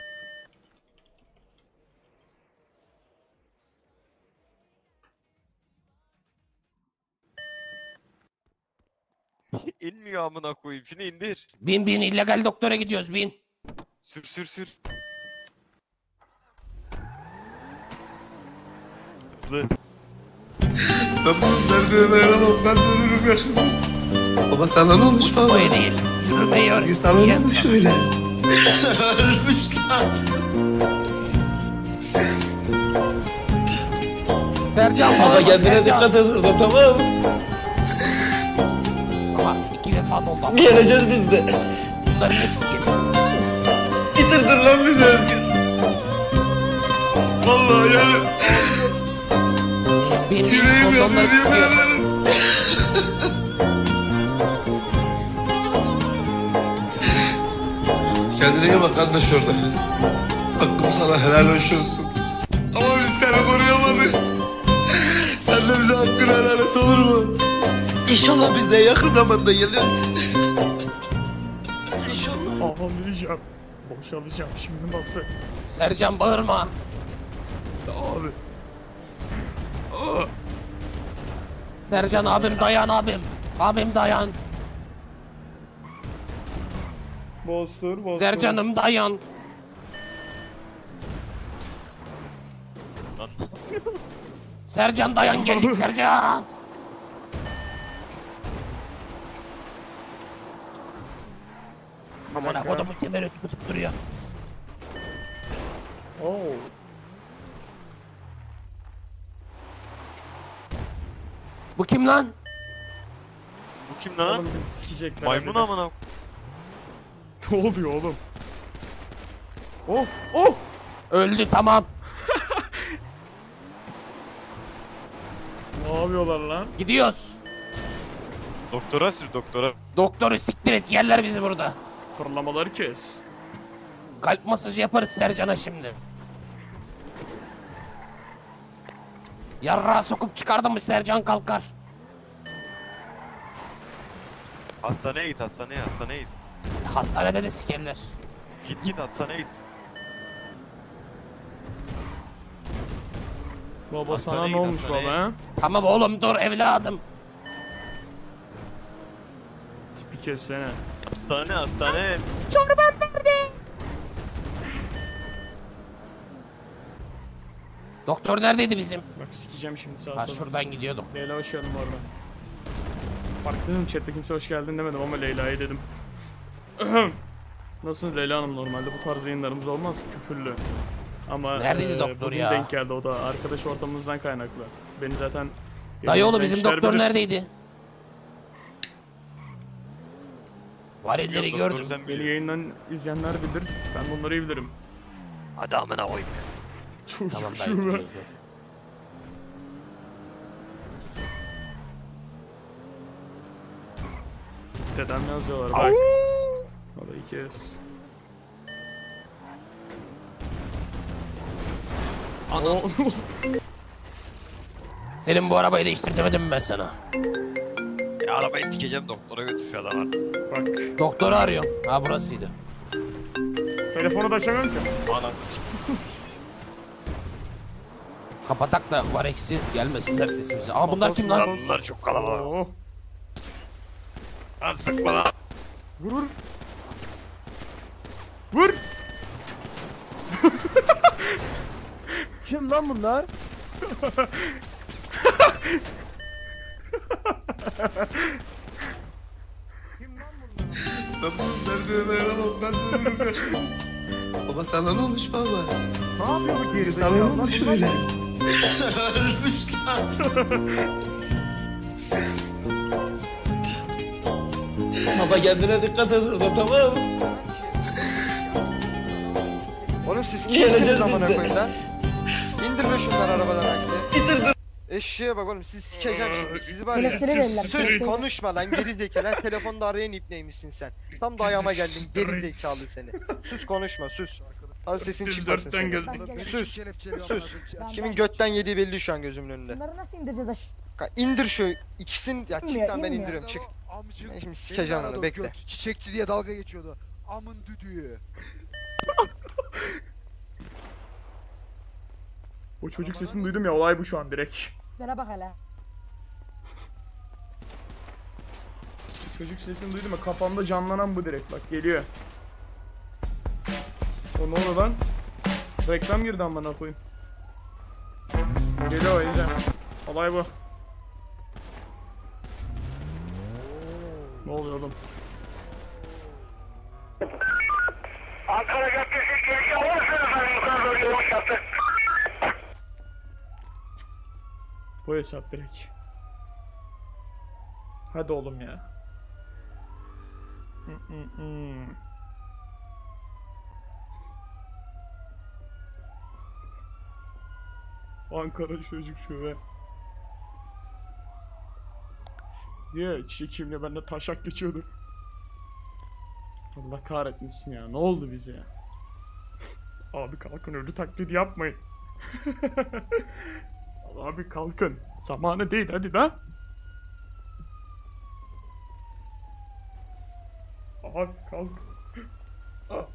İnmiyor amına koyayım. Şunu indir. Bin bin illegal doktora gidiyoruz bin. Sür sür sür. Hızlı. Ben bu derdine dayanamam. Ben ölürüm yaşında. Baba sana ne olmuş baba? Boya değil. Yürümeyi öğren. Sana ne olmuş öyle? Ölmüş lan. Sercan Baba kendine dikkat et orada tamam? Ama iki vefat oldu. ama. Geleceğiz biz de. Bunların hepsi gelir. Bitirdin lan bizi Özgür. Vallahi yani. Benim Yüreğim yanıyor sonları yemin ederim. Kendine iyi bak kardeş orada. Hakkım sana helal hoş olsun. Ama biz seni koruyamadık. Sen de bize hakkını helal et olur mu? İnşallah biz de yakın zamanda geliriz. Ağlayacağım. Boşalacağım şimdi nasıl? Sercan bağırma. Abi. Sercan abim dayan abim. Abim dayan. Bostur, bostur. Sercan'ım dayan. Lan. Sercan dayan geldik Sercan. Aman kodumun kemeri tutup duruyor. Oo. Bu kim lan? Bu kim lan? Oğlum bizi sikecekler. Maymun amına. Ne oluyor oğlum? Oh, oh! Öldü tamam. Ne yapıyorlar lan? Gidiyoruz. Doktora sür doktora. Doktoru siktir et yerler bizi burada. Fırlamaları kes. Kalp masajı yaparız Sercan'a şimdi. Yarrağı sokup çıkardın mı Sercan kalkar. Hastaneye git hastaneye hastaneye git. Hastanede de sikerler. Git git hastaneye git. Baba Hastaneye sana ne git, olmuş hastaneye. baba ha? Tamam oğlum dur evladım. Tipi kessene. Hastane hastane. Çorban nerede? Doktor neredeydi bizim? Bak sikeceğim şimdi sağa Ha sola. şuradan gidiyorduk. Leyla hoş geldin bu arada. Fark dedim chatte kimse hoş geldin demedim ama Leyla'yı dedim. Nasılsınız Leyla Hanım normalde bu tarz yayınlarımız olmaz küfürlü. Ama Neredeydi eee, doktor bugün ya? denk geldi o da arkadaş ortamımızdan kaynaklı. Beni zaten Dayı oğlu yayınımızdan bizim doktor bilir. neredeydi? Varilleri Yok, gördüm. sen Beni yayından izleyenler bilir. Ben bunları iyi bilirim. Hadi amına koyayım. Çocuk Tamam şu dayı be. gidiyoruz dur. Dedem yazıyorlar bak. O da iki kez. Anam. Senin bu arabayı değiştirtemedim mi ben sana? Ya arabayı sikeceğim doktora götür şu adam artık. Bak. Doktoru arıyorum. Ha burasıydı. Telefonu da açamıyorum ki. Anam. Kapatak da var eksi gelmesinler sesimize. Aa bunlar kim lan? Lan bunlar çok kalabalık. Lan sıkma lan. Vur vur. Vur. Kim lan bunlar? Ben bu derdine dayanamam. Ben ölürüm yaşında. Baba sana ne olmuş baba? Ne yapıyor bu geri Sana ne olmuş öyle? Ölmüş lan. Baba kendine dikkat et orada tamam mı? Oğlum siz Geleceğiz kimsiniz biz amına de. koyayım lan? İndir lan şunları arabadan aksi. Bitirdim. Eşeğe bak oğlum siz sikeceğim şimdi. Sizi var ya. Verirler, kelepçeli. konuşma lan geri zekalı. Lan telefonda arayan ipneymişsin sen. Tam da ayağıma geldin geri zekalı seni. Sus konuşma sus. Az sesin çıkmasın 104'ten senin. geldik. Sus. Sus. Kimin götten yediği belli şu an gözümün önünde. Bunları nasıl indireceğiz aş? Ka- İndir şu ikisini ya çık lan ben indiriyorum çık. Amcık. Ben şimdi sikeceğim onu bekle. Çiçekçi diye dalga geçiyordu. Amın düdüğü. O çocuk sesini duydum ya olay bu şu an direkt. Bana bak hele. Çocuk sesini duydum ya kafamda canlanan bu direkt bak geliyor. O ne oluyor lan? Reklam girdi amına koyayım. Geliyor yüzden. Olay bu. Ne oluyor oğlum? Ankara Caddesi girişi alırsınız hani yukarı doğru yavaş yaptı. Bu hesap direkt. Hadi oğlum ya. Hı hı hı. Ankara çocuk şöyle. Diye çekimle bende taşak geçiyordu. Allah kahretmesin ya. Ne oldu bize ya? Abi kalkın ölü taklidi yapmayın. Abi kalkın. Zamanı değil hadi lan. Abi kalk. Ah.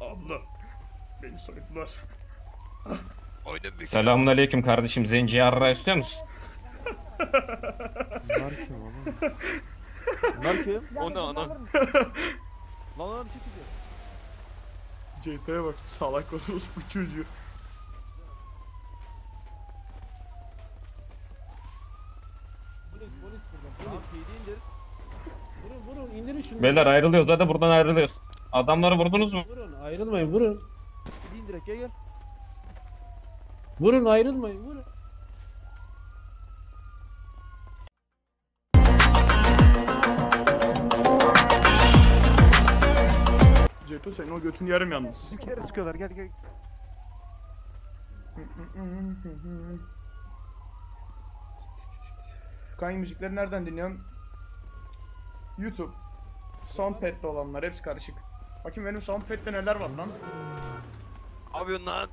Abla. Beni soydular. Selamun aleyküm kardeşim. Zenci yarra istiyor musun? Bunlar kim oğlum? Bunlar kim? O ne ana? Lan lan çek gidiyor. CT'ye bak salak orospu çocuğu. Polis polis burada. Polis. CD indir. Vurun vurun indirin şunu. Beyler ayrılıyoruz hadi buradan ayrılıyoruz. Adamları vurdunuz mu? Vurun ayrılmayın vurun. İndir gel gel. Vurun ayrılmayın vurun. Ceto senin o götün yarım yalnız. Bizimkileri sıkıyorlar gel gel. Kanka müzikleri nereden dinliyorsun? YouTube. Soundpad'de olanlar hepsi karışık. Bakayım benim Soundpad'de neler var lan? Yapıyorsun lan?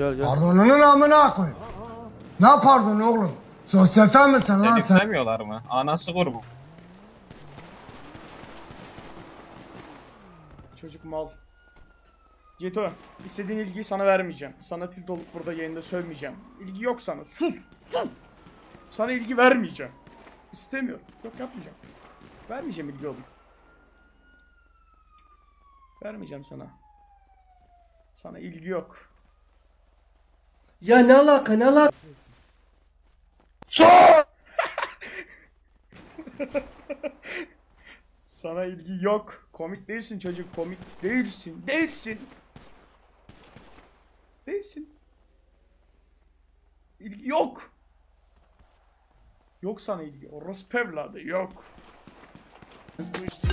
Gel gel. Pardonunun amına koy. Ne pardon oğlum? Sosyete misin lan Seni sen? istemiyorlar mı? Anası grubu. Çocuk mal. Ceto, istediğin ilgiyi sana vermeyeceğim. Sana tilt olup burada yayında sövmeyeceğim. İlgi yok sana. Sus! Sus! Sana ilgi vermeyeceğim. İstemiyorum. Yok yapmayacağım. Vermeyeceğim ilgi oğlum. Vermeyeceğim sana. Sana ilgi yok. Ya ne alaka ne alaka? Sana ilgi yok. Komik değilsin çocuk. Komik değilsin. Değilsin. Değilsin. İlgi yok. Yok sana ilgi. Orospu evladı yok.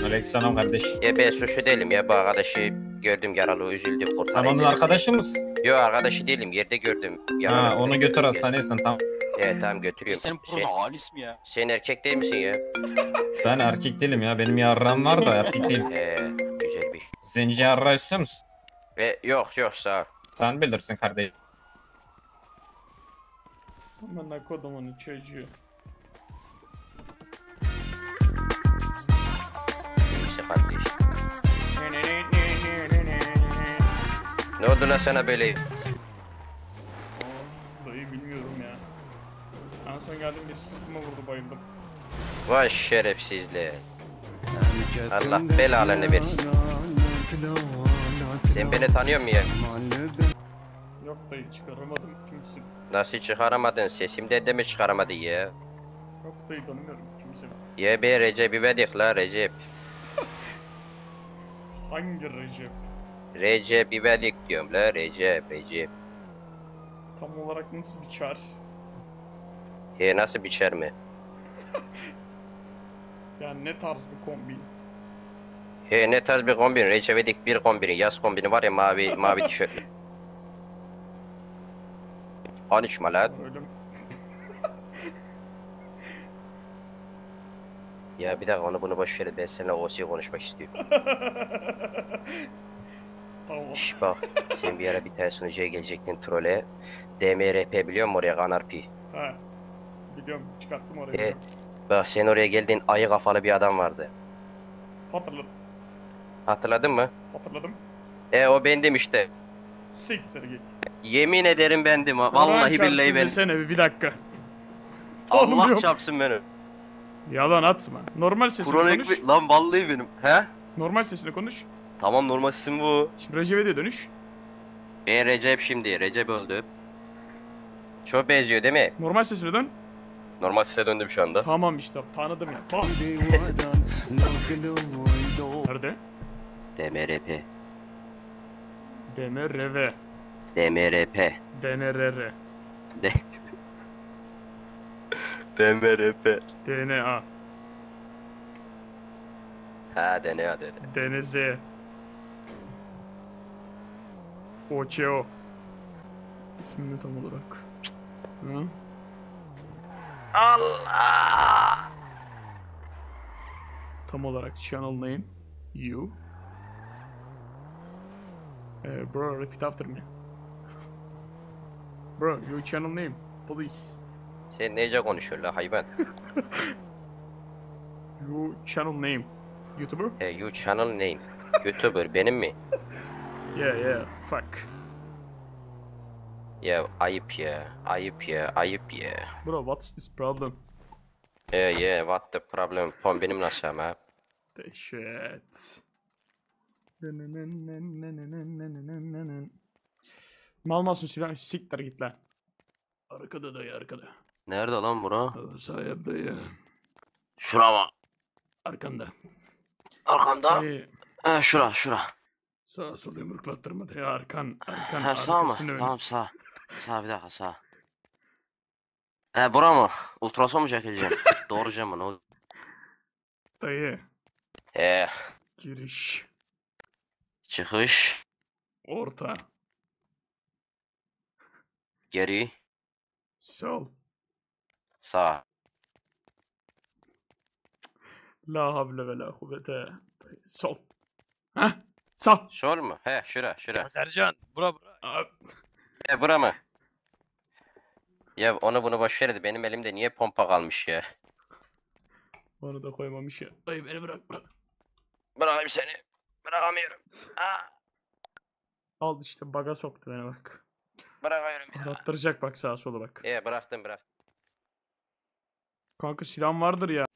Aleykümselam kardeş. Ya ben suçlu değilim ya bu arkadaşı gördüm yaralı üzüldüm Sen kurtarayım onun dedim. arkadaşı mısın? Yok arkadaşı değilim yerde gördüm. Ha onu götür hastaneye sen tamam. Evet tamam götürüyorum. Senin Sen, burun halis mi ya? sen erkek değil misin ya? Ben erkek değilim ya. Benim yarram var da erkek değilim. Ee, güzel bir. Zenci yarra istiyor musun? Ve yok yok sağ ol. Sen bilirsin kardeşim. Aman kodumun çocuğu. Ne oldu lan sana böyle? Dayı bilmiyorum ya. En son geldim bir sırtıma vurdu bayıldım. Vay şerefsizler. Allah belalarını versin. Sen beni tanıyor musun ya? Yok dayı çıkaramadım kimsin. Nasıl çıkaramadın? Sesimde de mi çıkaramadın ya? Yok dayı tanımıyorum kimsin. Ya be Recep İvedik la Recep. Hangi Recep? Recep İvedik diyorum la Recep Recep. Tam olarak nasıl bir çar? He nasıl biçer mi? Yani ne tarz bir kombin? He ne tarz bir kombin? Recep İvedik bir kombini. Yaz kombini var ya mavi mavi tişörtlü. Konuşma lan. Öyle? Ya bir dakika onu bunu boş ver. Ben seninle OC konuşmak istiyorum. Tamam. Şş bak sen bir ara bir tane sunucuya gelecektin trole. DMRP biliyor musun oraya Kanar Pi? He. Biliyorum çıkarttım. He. biliyorum. Bak sen oraya geldiğin ayı kafalı bir adam vardı. Hatırladım. Hatırladın mı? Hatırladım. E o bendim işte. Siktir git. Yemin ederim bendim ha. Vallahi billahi ben. Desene bir, bir dakika. Allah çarpsın beni. Yalan atma. Normal sesini Kur'an konuş. Lan vallahi benim. He? Normal sesini konuş. Tamam normal isim bu. Şimdi Recep'e de dönüş. Ben Recep şimdi. Recep öldü. Çok benziyor değil mi? Normal sesine dön. Normal size döndüm şu anda. Tamam işte tanıdım ya. Bas. Nerede? DMRP. DMRV. DMRP. DNRR. D DMRP. DNA. ha DNA DNA. DNZ. OÇO. İsmi ne tam olarak? Hı? Allah! Tam olarak channel name. You. Eh, bro, repeat after me. Bro, your channel name. Police. Sen neyce konuşuyorsun la hayvan? Your channel name. YouTuber? Hey, you channel name. YouTuber benim mi? Yeah, yeah. Fuck. Ya ayıp ya. Ayıp ya. Ayıp ya. Bro, what's this problem? Yeah yeah what the problem? Pon benim ama? The shit. Mal masum silah siktir git lan. Arkada dayı arkada. Nerede lan bura? Sahip dayı. Şura mı? Arkanda. Arkamda? Dayı, Ha şura şura. Sağa sola yumruklattırma dayı arkan arkan Ha sağ mı? arkasını ön. Tamam sağ. Sağ bir dakika sağ. He bura mı? Ultrason mu çekileceğim? Doğuracağım mı? Ne oldu? Dayı. He. Giriş. Çıkış. Orta. Geri. Sol. Sağ. La havle ve la kuvvete. Dayı, Sol. Heh. Sağ. Sol mu? He şura şura. Sercan bura bura. He bura mı? Ya onu bunu boş ver de benim elimde niye pompa kalmış ya? Onu da koymamış ya. Dayı beni bırak bırak. Bırakayım seni. Bırakamıyorum. Aa, Al işte baga soktu beni bak. bırakamıyorum ya. Arattıracak bak sağa sola bak. He bıraktım bıraktım. Kanka silahım vardır ya.